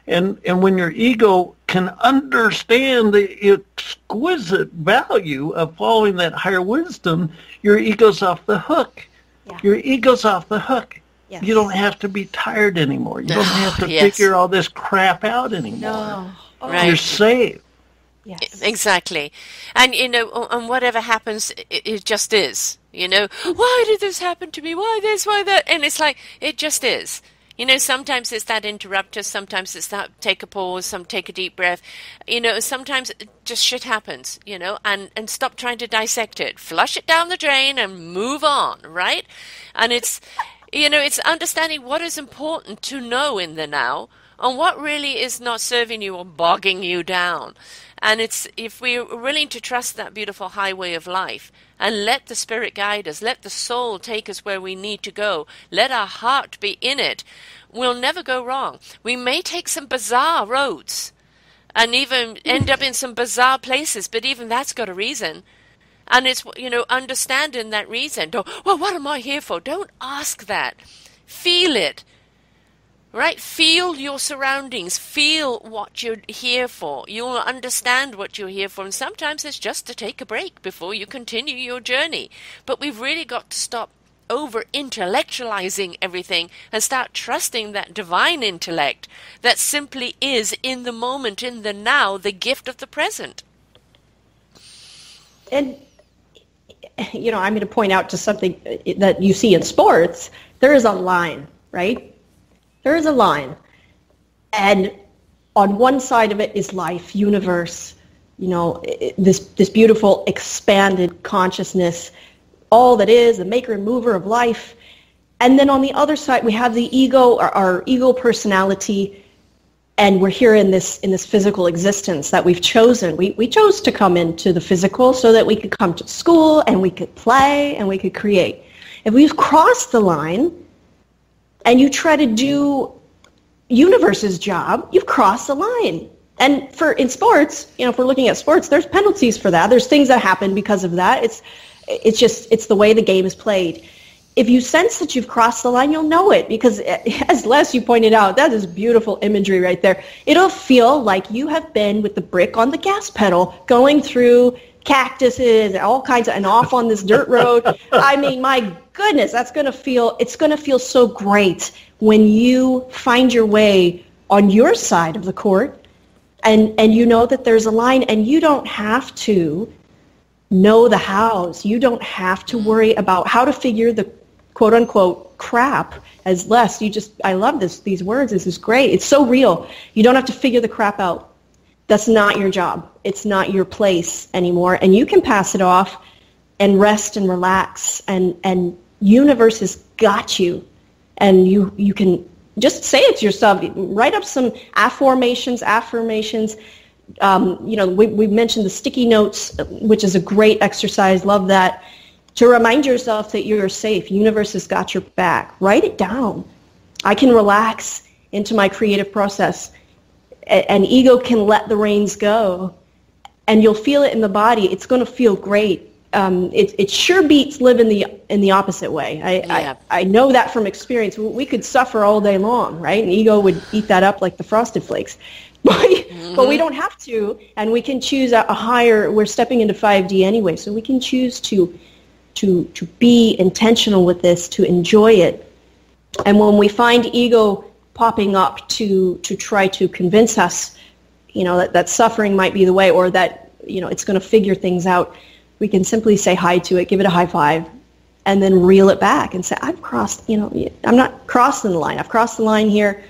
And and when your ego can understand the exquisite value of following that higher wisdom, your ego's off the hook. Yeah. Your ego's off the hook. Yes. You don't have to be tired anymore. You don't have to yes. figure all this crap out anymore. No. Oh. Right. You're safe. Yes. Exactly. And, you know, and whatever happens, it, it, just is. You know, why did this happen to me? Why this? Why that? And it's like, it just is. You know, sometimes it's that interrupter, sometimes it's that take a pause, some take a deep breath. You know, sometimes just shit happens, you know, and, and stop trying to dissect it. Flush it down the drain and move on, right? And it's, you know, it's understanding what is important to know in the now and what really is not serving you or bogging you down. And it's if we're willing to trust that beautiful highway of life and let the Spirit guide us, let the soul take us where we need to go, let our heart be in it, we'll never go wrong. We may take some bizarre roads and even end up in some bizarre places, but even that's got a reason. And it's, you know, understanding that reason. Don't, well, what am I here for? Don't ask that. Feel it right? Feel your surroundings. Feel what you're here for. You'll understand what you're here for. And sometimes it's just to take a break before you continue your journey. But we've really got to stop over intellectualizing everything and start trusting that divine intellect that simply is in the moment, in the now, the gift of the present. And, you know, I'm going to point out to something that you see in sports. There is a line, right? There is a line. And on one side of it is life, universe, you know, this, this beautiful expanded consciousness, all that is, the maker and mover of life. And then on the other side, we have the ego, our, our ego personality, and we're here in this in this physical existence that we've chosen. We we chose to come into the physical so that we could come to school and we could play and we could create. If we've crossed the line, and you try to do universe's job, you've crossed the line. And for in sports, you know, if we're looking at sports, there's penalties for that. There's things that happen because of that. It's it's just it's the way the game is played. If you sense that you've crossed the line, you'll know it because as Les you pointed out, that is beautiful imagery right there. It'll feel like you have been with the brick on the gas pedal going through cactuses and all kinds of and off on this dirt road. I mean, my goodness, that's going to feel it's going to feel so great when you find your way on your side of the court and and you know that there's a line and you don't have to know the hows. You don't have to worry about how to figure the quote unquote crap as Les. You just I love this these words. This is great. It's so real. You don't have to figure the crap out that's not your job. It's not your place anymore. And you can pass it off and rest and relax and, and universe has got you. And you, you can just say it to yourself. Write up some affirmations, affirmations. Um, you know, we, we mentioned the sticky notes, which is a great exercise. Love that. To remind yourself that you're safe. Universe has got your back. Write it down. I can relax into my creative process and ego can let the reins go and you'll feel it in the body. It's going to feel great. Um, it, it sure beats living the in the opposite way. I, yeah. I, I know that from experience. We could suffer all day long, right? And ego would eat that up like the frosted flakes. But, mm-hmm. but we don't have to, and we can choose a, a higher. We're stepping into 5D anyway, so we can choose to to to be intentional with this, to enjoy it. And when we find ego popping up to to try to convince us, you know, that, that suffering might be the way, or that you know it's going to figure things out we can simply say hi to it, give it a high five, and then reel it back and say, I've crossed, you know, I'm not crossing the line. I've crossed the line here.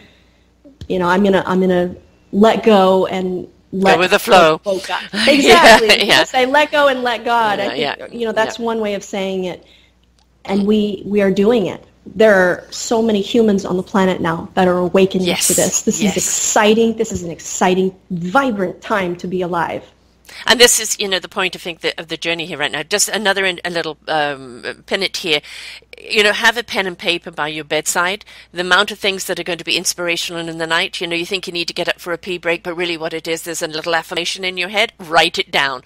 You know, I'm gonna I'm gonna let go and let go with the flow. Exactly. yeah, yeah. Say let go and let God. I think yeah. you know that's yeah. one way of saying it. And we we are doing it. There are so many humans on the planet now that are awakening yes. to this. This yes. is exciting. This is an exciting, vibrant time to be alive. And this is, you know, the point I think the, of the journey here right now. Just another in, a little um, pin it here you know, have a pen and paper by your bedside. The amount of things that are going to be inspirational in the night, you know, you think you need to get up for a pee break, but really what it is, there's a little affirmation in your head. Write it down.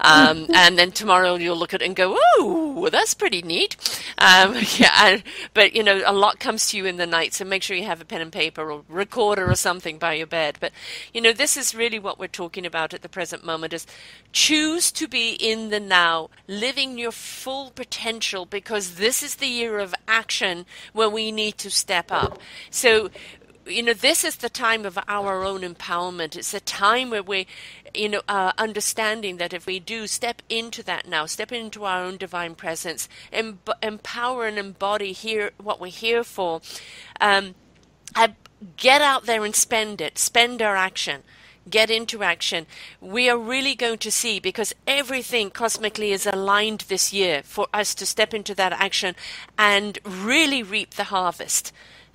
Um, and then tomorrow you'll look at it and go, oh, that's pretty neat. Um, yeah, but, you know, a lot comes to you in the night, so make sure you have a pen and paper or recorder or something by your bed. But, you know, this is really what we're talking about at the present moment is choose to be in the now, living your full potential because this is the year of action where we need to step up. So, you know, this is the time of our own empowerment. It's a time where we, you know, uh, understanding that if we do step into that now, step into our own divine presence, em- empower and embody here what we're here for, um, get out there and spend it, spend our action get into action, we are really going to see because everything cosmically is aligned this year for us to step into that action and really reap the harvest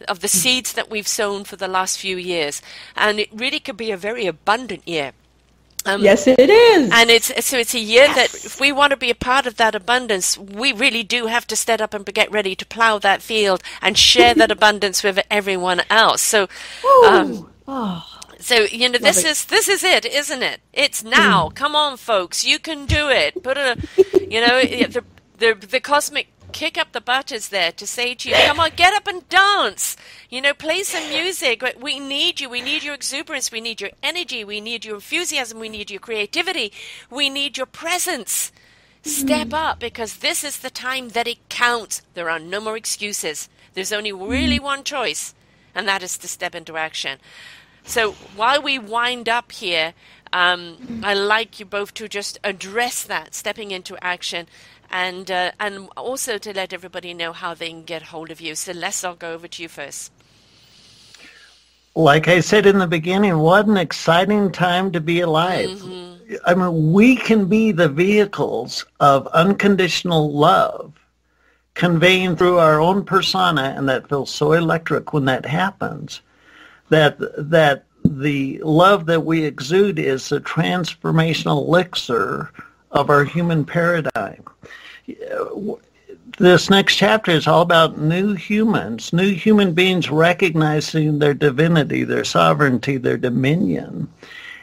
of the seeds that we've sown for the last few years. And it really could be a very abundant year. Um, yes, it is. And it's so it's a year yes. that if we want to be a part of that abundance, we really do have to step up and get ready to plow that field and share that abundance with everyone else. So, um, oh. So you know this is this is it, isn't it? It's now. Mm. Come on, folks, you can do it. Put a, you know, the the the cosmic kick up the butt is there to say to you, come on, get up and dance. You know, play some music. We need you. We need your exuberance. We need your energy. We need your enthusiasm. We need your creativity. We need your presence. Step mm. up because this is the time that it counts. There are no more excuses. There's only really mm. one choice, and that is to step into action. So while we wind up here, um, I like you both to just address that, stepping into action, and uh, and also to let everybody know how they can get hold of you. So Les, I'll go over to you first. Like I said in the beginning, what an exciting time to be alive. Mm-hmm. I mean, we can be the vehicles of unconditional love conveying through our own persona, and that feels so electric when that happens that that the love that we exude is the transformational elixir of our human paradigm. This next chapter is all about new humans, new human beings recognizing their divinity, their sovereignty, their dominion,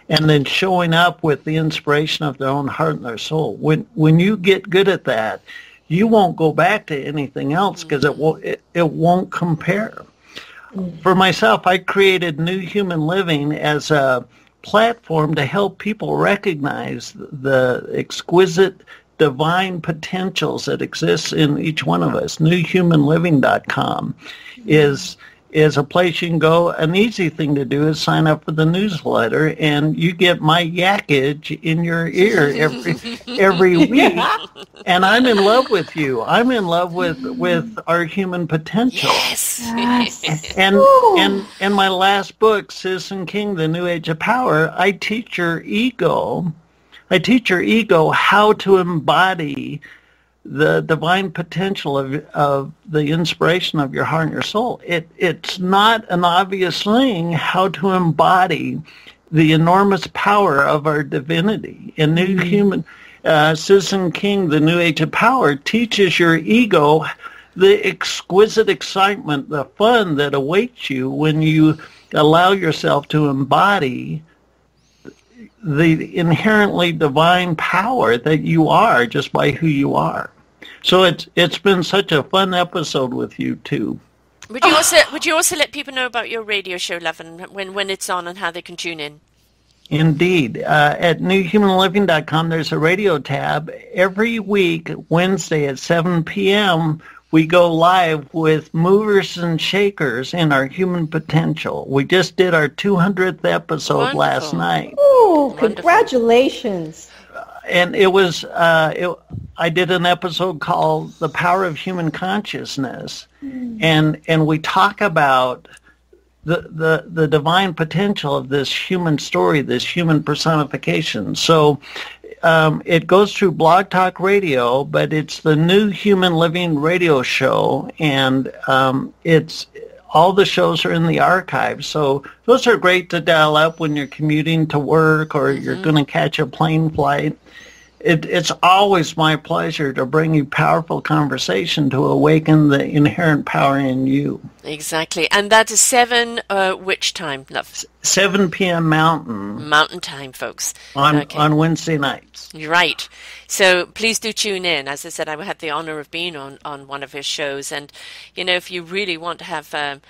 and then showing up with the inspiration of their own heart and their soul. When when you get good at that, you won't go back to anything else because it won't it, it won't compare. For myself, I created New Human Living as a platform to help people recognize the exquisite divine potentials that exist in each one of us. NewHumanLiving.com is is a place you can go. An easy thing to do is sign up for the newsletter, and you get my yakage in your ear every every week. And I'm in love with you. I'm in love with with our human potential. Yes. yes. And and and my last book, Citizen King: The New Age of Power, I teach your ego. I teach your ego how to embody the divine potential of, of the inspiration of your heart and your soul. It, it's not an obvious thing how to embody the enormous power of our divinity. In New mm-hmm. Human, uh, Citizen King, The New Age of Power, teaches your ego the exquisite excitement, the fun that awaits you when you allow yourself to embody the inherently divine power that you are just by who you are. So it's it's been such a fun episode with you too. Would you also would you also let people know about your radio show, Love, and when when it's on and how they can tune in? Indeed. Uh, at newhumanliving.com, there's a radio tab. Every week, Wednesday at 7 p.m., we go live with movers and shakers in our human potential. We just did our 200th episode Wonderful. last night. Oh, congratulations. And it was, uh, it, I did an episode called The Power of Human Consciousness. Mm. And, and we talk about the, the, the divine potential of this human story, this human personification. So um, it goes through Blog Talk Radio, but it's the new Human Living radio show, and um, it's all the shows are in the archive. So those are great to dial up when you're commuting to work or mm-hmm. you're going to catch a plane flight it, it's always my pleasure to bring you powerful conversation to awaken the inherent power in you. Exactly. And that is 7 uh, which time, love? 7 p.m. Mountain. Mountain time, folks. On, okay. on Wednesday nights. Right. So please do tune in. As I said, I had the honor of being on, on one of his shows. And, you know, if you really want to have... Um,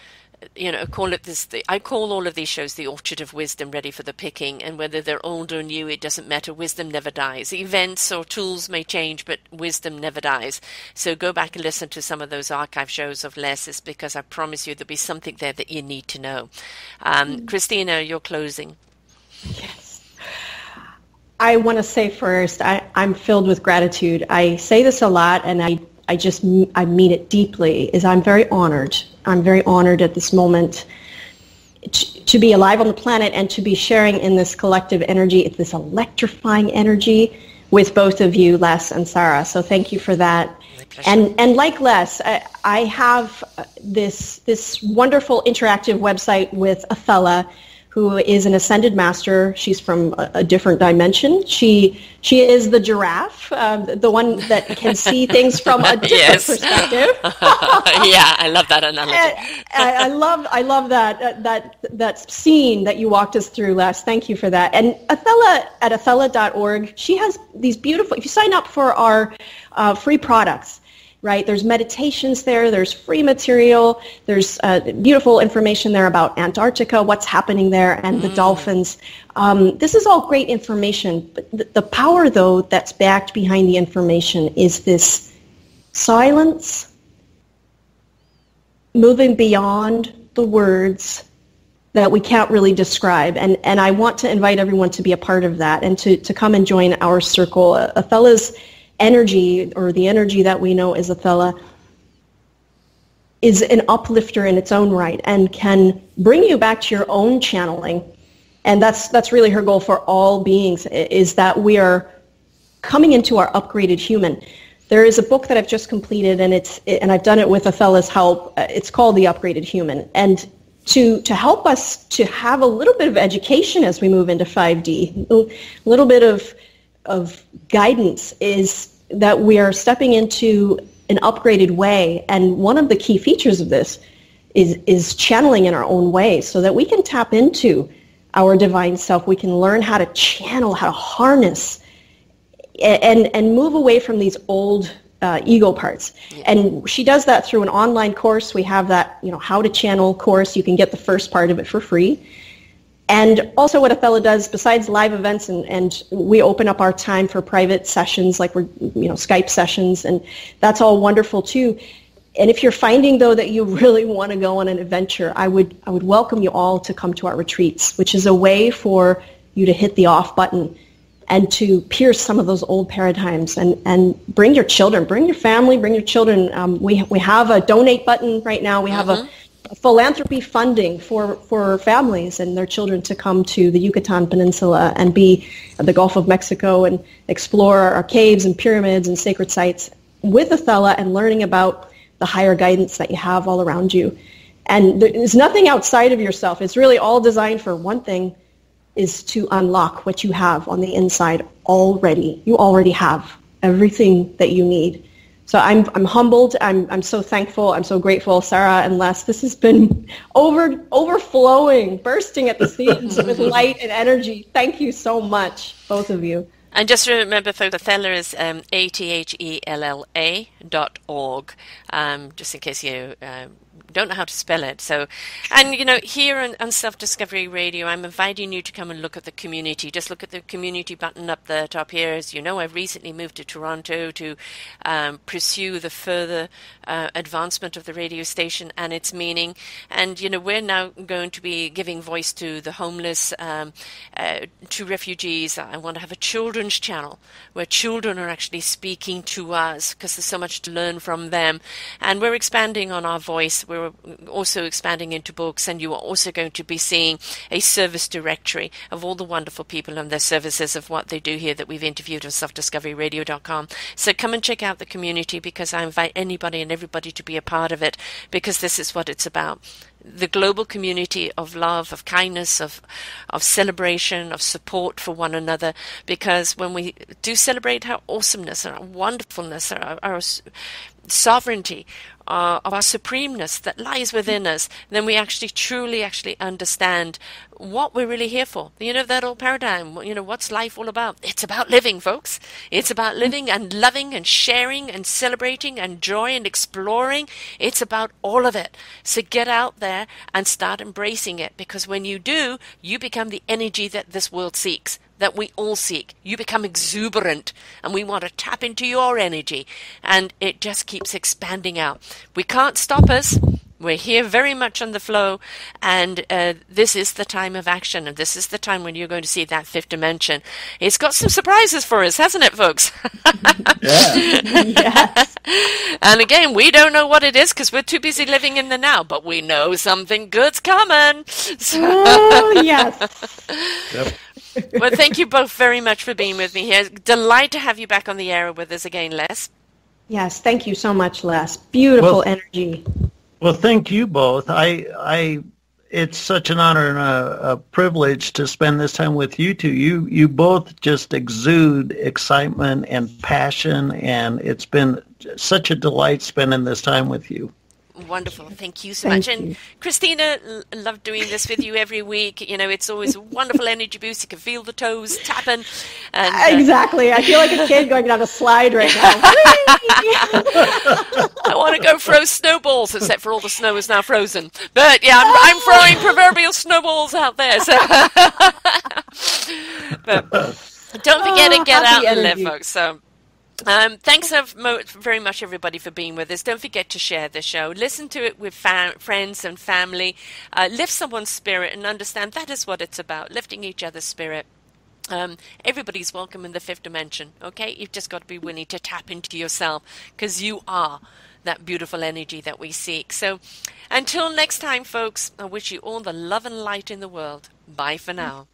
you know, call it this. The, I call all of these shows the orchard of wisdom, ready for the picking. And whether they're old or new, it doesn't matter. Wisdom never dies. Events or tools may change, but wisdom never dies. So go back and listen to some of those archive shows of Les's because I promise you there'll be something there that you need to know. Um, mm. Christina, you're closing. Yes. I want to say first, I, I'm filled with gratitude. I say this a lot, and I I just I mean it deeply. Is I'm very honored. I'm very honored at this moment to, to be alive on the planet and to be sharing in this collective energy. It's this electrifying energy with both of you, Les and Sarah. So thank you for that. And and like Les, I, I have this this wonderful interactive website with Athella who is an ascended master. She's from a, a different dimension. She she is the giraffe, uh, the one that can see things from a different yes. perspective. yeah, I love that analogy. I, I, love I love that uh, that that scene that you walked us through Les. Thank you for that. And Athella at athella.org, she has these beautiful. If you sign up for our uh, free products right? There's meditations there, there's free material, there's uh, beautiful information there about Antarctica, what's happening there, and mm. the dolphins. Um, this is all great information, but the, the power, though, that's backed behind the information is this silence, moving beyond the words that we can't really describe. And, and I want to invite everyone to be a part of that and to, to come and join our circle. Athella's energy or the energy that we know as Athella is an uplifter in its own right and can bring you back to your own channeling. And that's that's really her goal for all beings is that we are coming into our upgraded human. There is a book that I've just completed and it's and I've done it with Athella's help. Uh, it's called The Upgraded Human. And to to help us to have a little bit of education as we move into 5D, a little bit of of guidance is that we are stepping into an upgraded way. And one of the key features of this is, is channeling in our own way so that we can tap into our divine self. We can learn how to channel, how to harness, and, and move away from these old uh, ego parts. And she does that through an online course. We have that, you know, how to channel course. You can get the first part of it for free. And also what Athella does, besides live events, and, and we open up our time for private sessions, like we're, you know, Skype sessions, and that's all wonderful too. And if you're finding though that you really want to go on an adventure, I would I would welcome you all to come to our retreats, which is a way for you to hit the off button and to pierce some of those old paradigms and, and bring your children, bring your family, bring your children. Um, we, we have a donate button right now. We have mm-hmm. a philanthropy funding for, for families and their children to come to the Yucatan Peninsula and be at the Gulf of Mexico and explore our caves and pyramids and sacred sites with Athella and learning about the higher guidance that you have all around you. And there's nothing outside of yourself. It's really all designed for one thing is to unlock what you have on the inside already. You already have everything that you need. So I'm I'm humbled. I'm I'm so thankful. I'm so grateful, Sarah and Les. This has been over overflowing, bursting at the seams with light and energy. Thank you so much, both of you. And just remember, folks, Athella is um, A-T-H-E-L-L-A dot org, um, just in case you um, don't know how to spell it. So, and you know, here on, on Self Discovery Radio, I'm inviting you to come and look at the community. Just look at the community button up the top here. As you know, I've recently moved to Toronto to um, pursue the further uh, advancement of the radio station and its meaning. And you know, we're now going to be giving voice to the homeless, um, uh, to refugees. I want to have a children's channel where children are actually speaking to us because there's so much to learn from them. And we're expanding on our voice. We're we're also expanding into books, and you are also going to be seeing a service directory of all the wonderful people and their services of what they do here that we've interviewed on selfdiscoveryradio.com. So come and check out the community because I invite anybody and everybody to be a part of it because this is what it's about the global community of love, of kindness, of of celebration, of support for one another. Because when we do celebrate our awesomeness, and our wonderfulness, our, our sovereignty, uh, of our supremeness that lies within us, then we actually truly actually understand what we're really here for. You know, that old paradigm, you know, what's life all about? It's about living, folks. It's about living and loving and sharing and celebrating and joy and exploring. It's about all of it. So get out there and start embracing it because when you do, you become the energy that this world seeks that we all seek. You become exuberant and we want to tap into your energy and it just keeps expanding out. We can't stop us. We're here very much on the flow, and uh, this is the time of action, and this is the time when you're going to see that fifth dimension. It's got some surprises for us, hasn't it, folks? yes. And again, we don't know what it is because we're too busy living in the now, but we know something good's coming. So oh, yes. Yep well, thank you both very much for being with me here. Delight to have you back on the air with us again, Les. Yes, thank you so much, Les. Beautiful well, energy. Well, thank you both. I, I, it's such an honor and a, a, privilege to spend this time with you two. You, you both just exude excitement and passion, and it's been such a delight spending this time with you. Wonderful. Thank you so Thank much. You. And Christina, l- love doing this with you every week. You know, it's always a wonderful energy boost. You can feel the toes tapping. And, uh, exactly. I feel like a kid going down a slide right now. I want to go throw snowballs, except for all the snow is now frozen. But yeah, I'm, I'm throwing proverbial snowballs out there. So. but don't forget to get oh, out and live, folks. So. Um, thanks very much, everybody, for being with us. Don't forget to share the show. Listen to it with friends and family. Uh, lift someone's spirit and understand that is what it's about lifting each other's spirit. Um, everybody's welcome in the fifth dimension, okay? You've just got to be willing to tap into yourself because you are that beautiful energy that we seek. So until next time, folks, I wish you all the love and light in the world. Bye for now.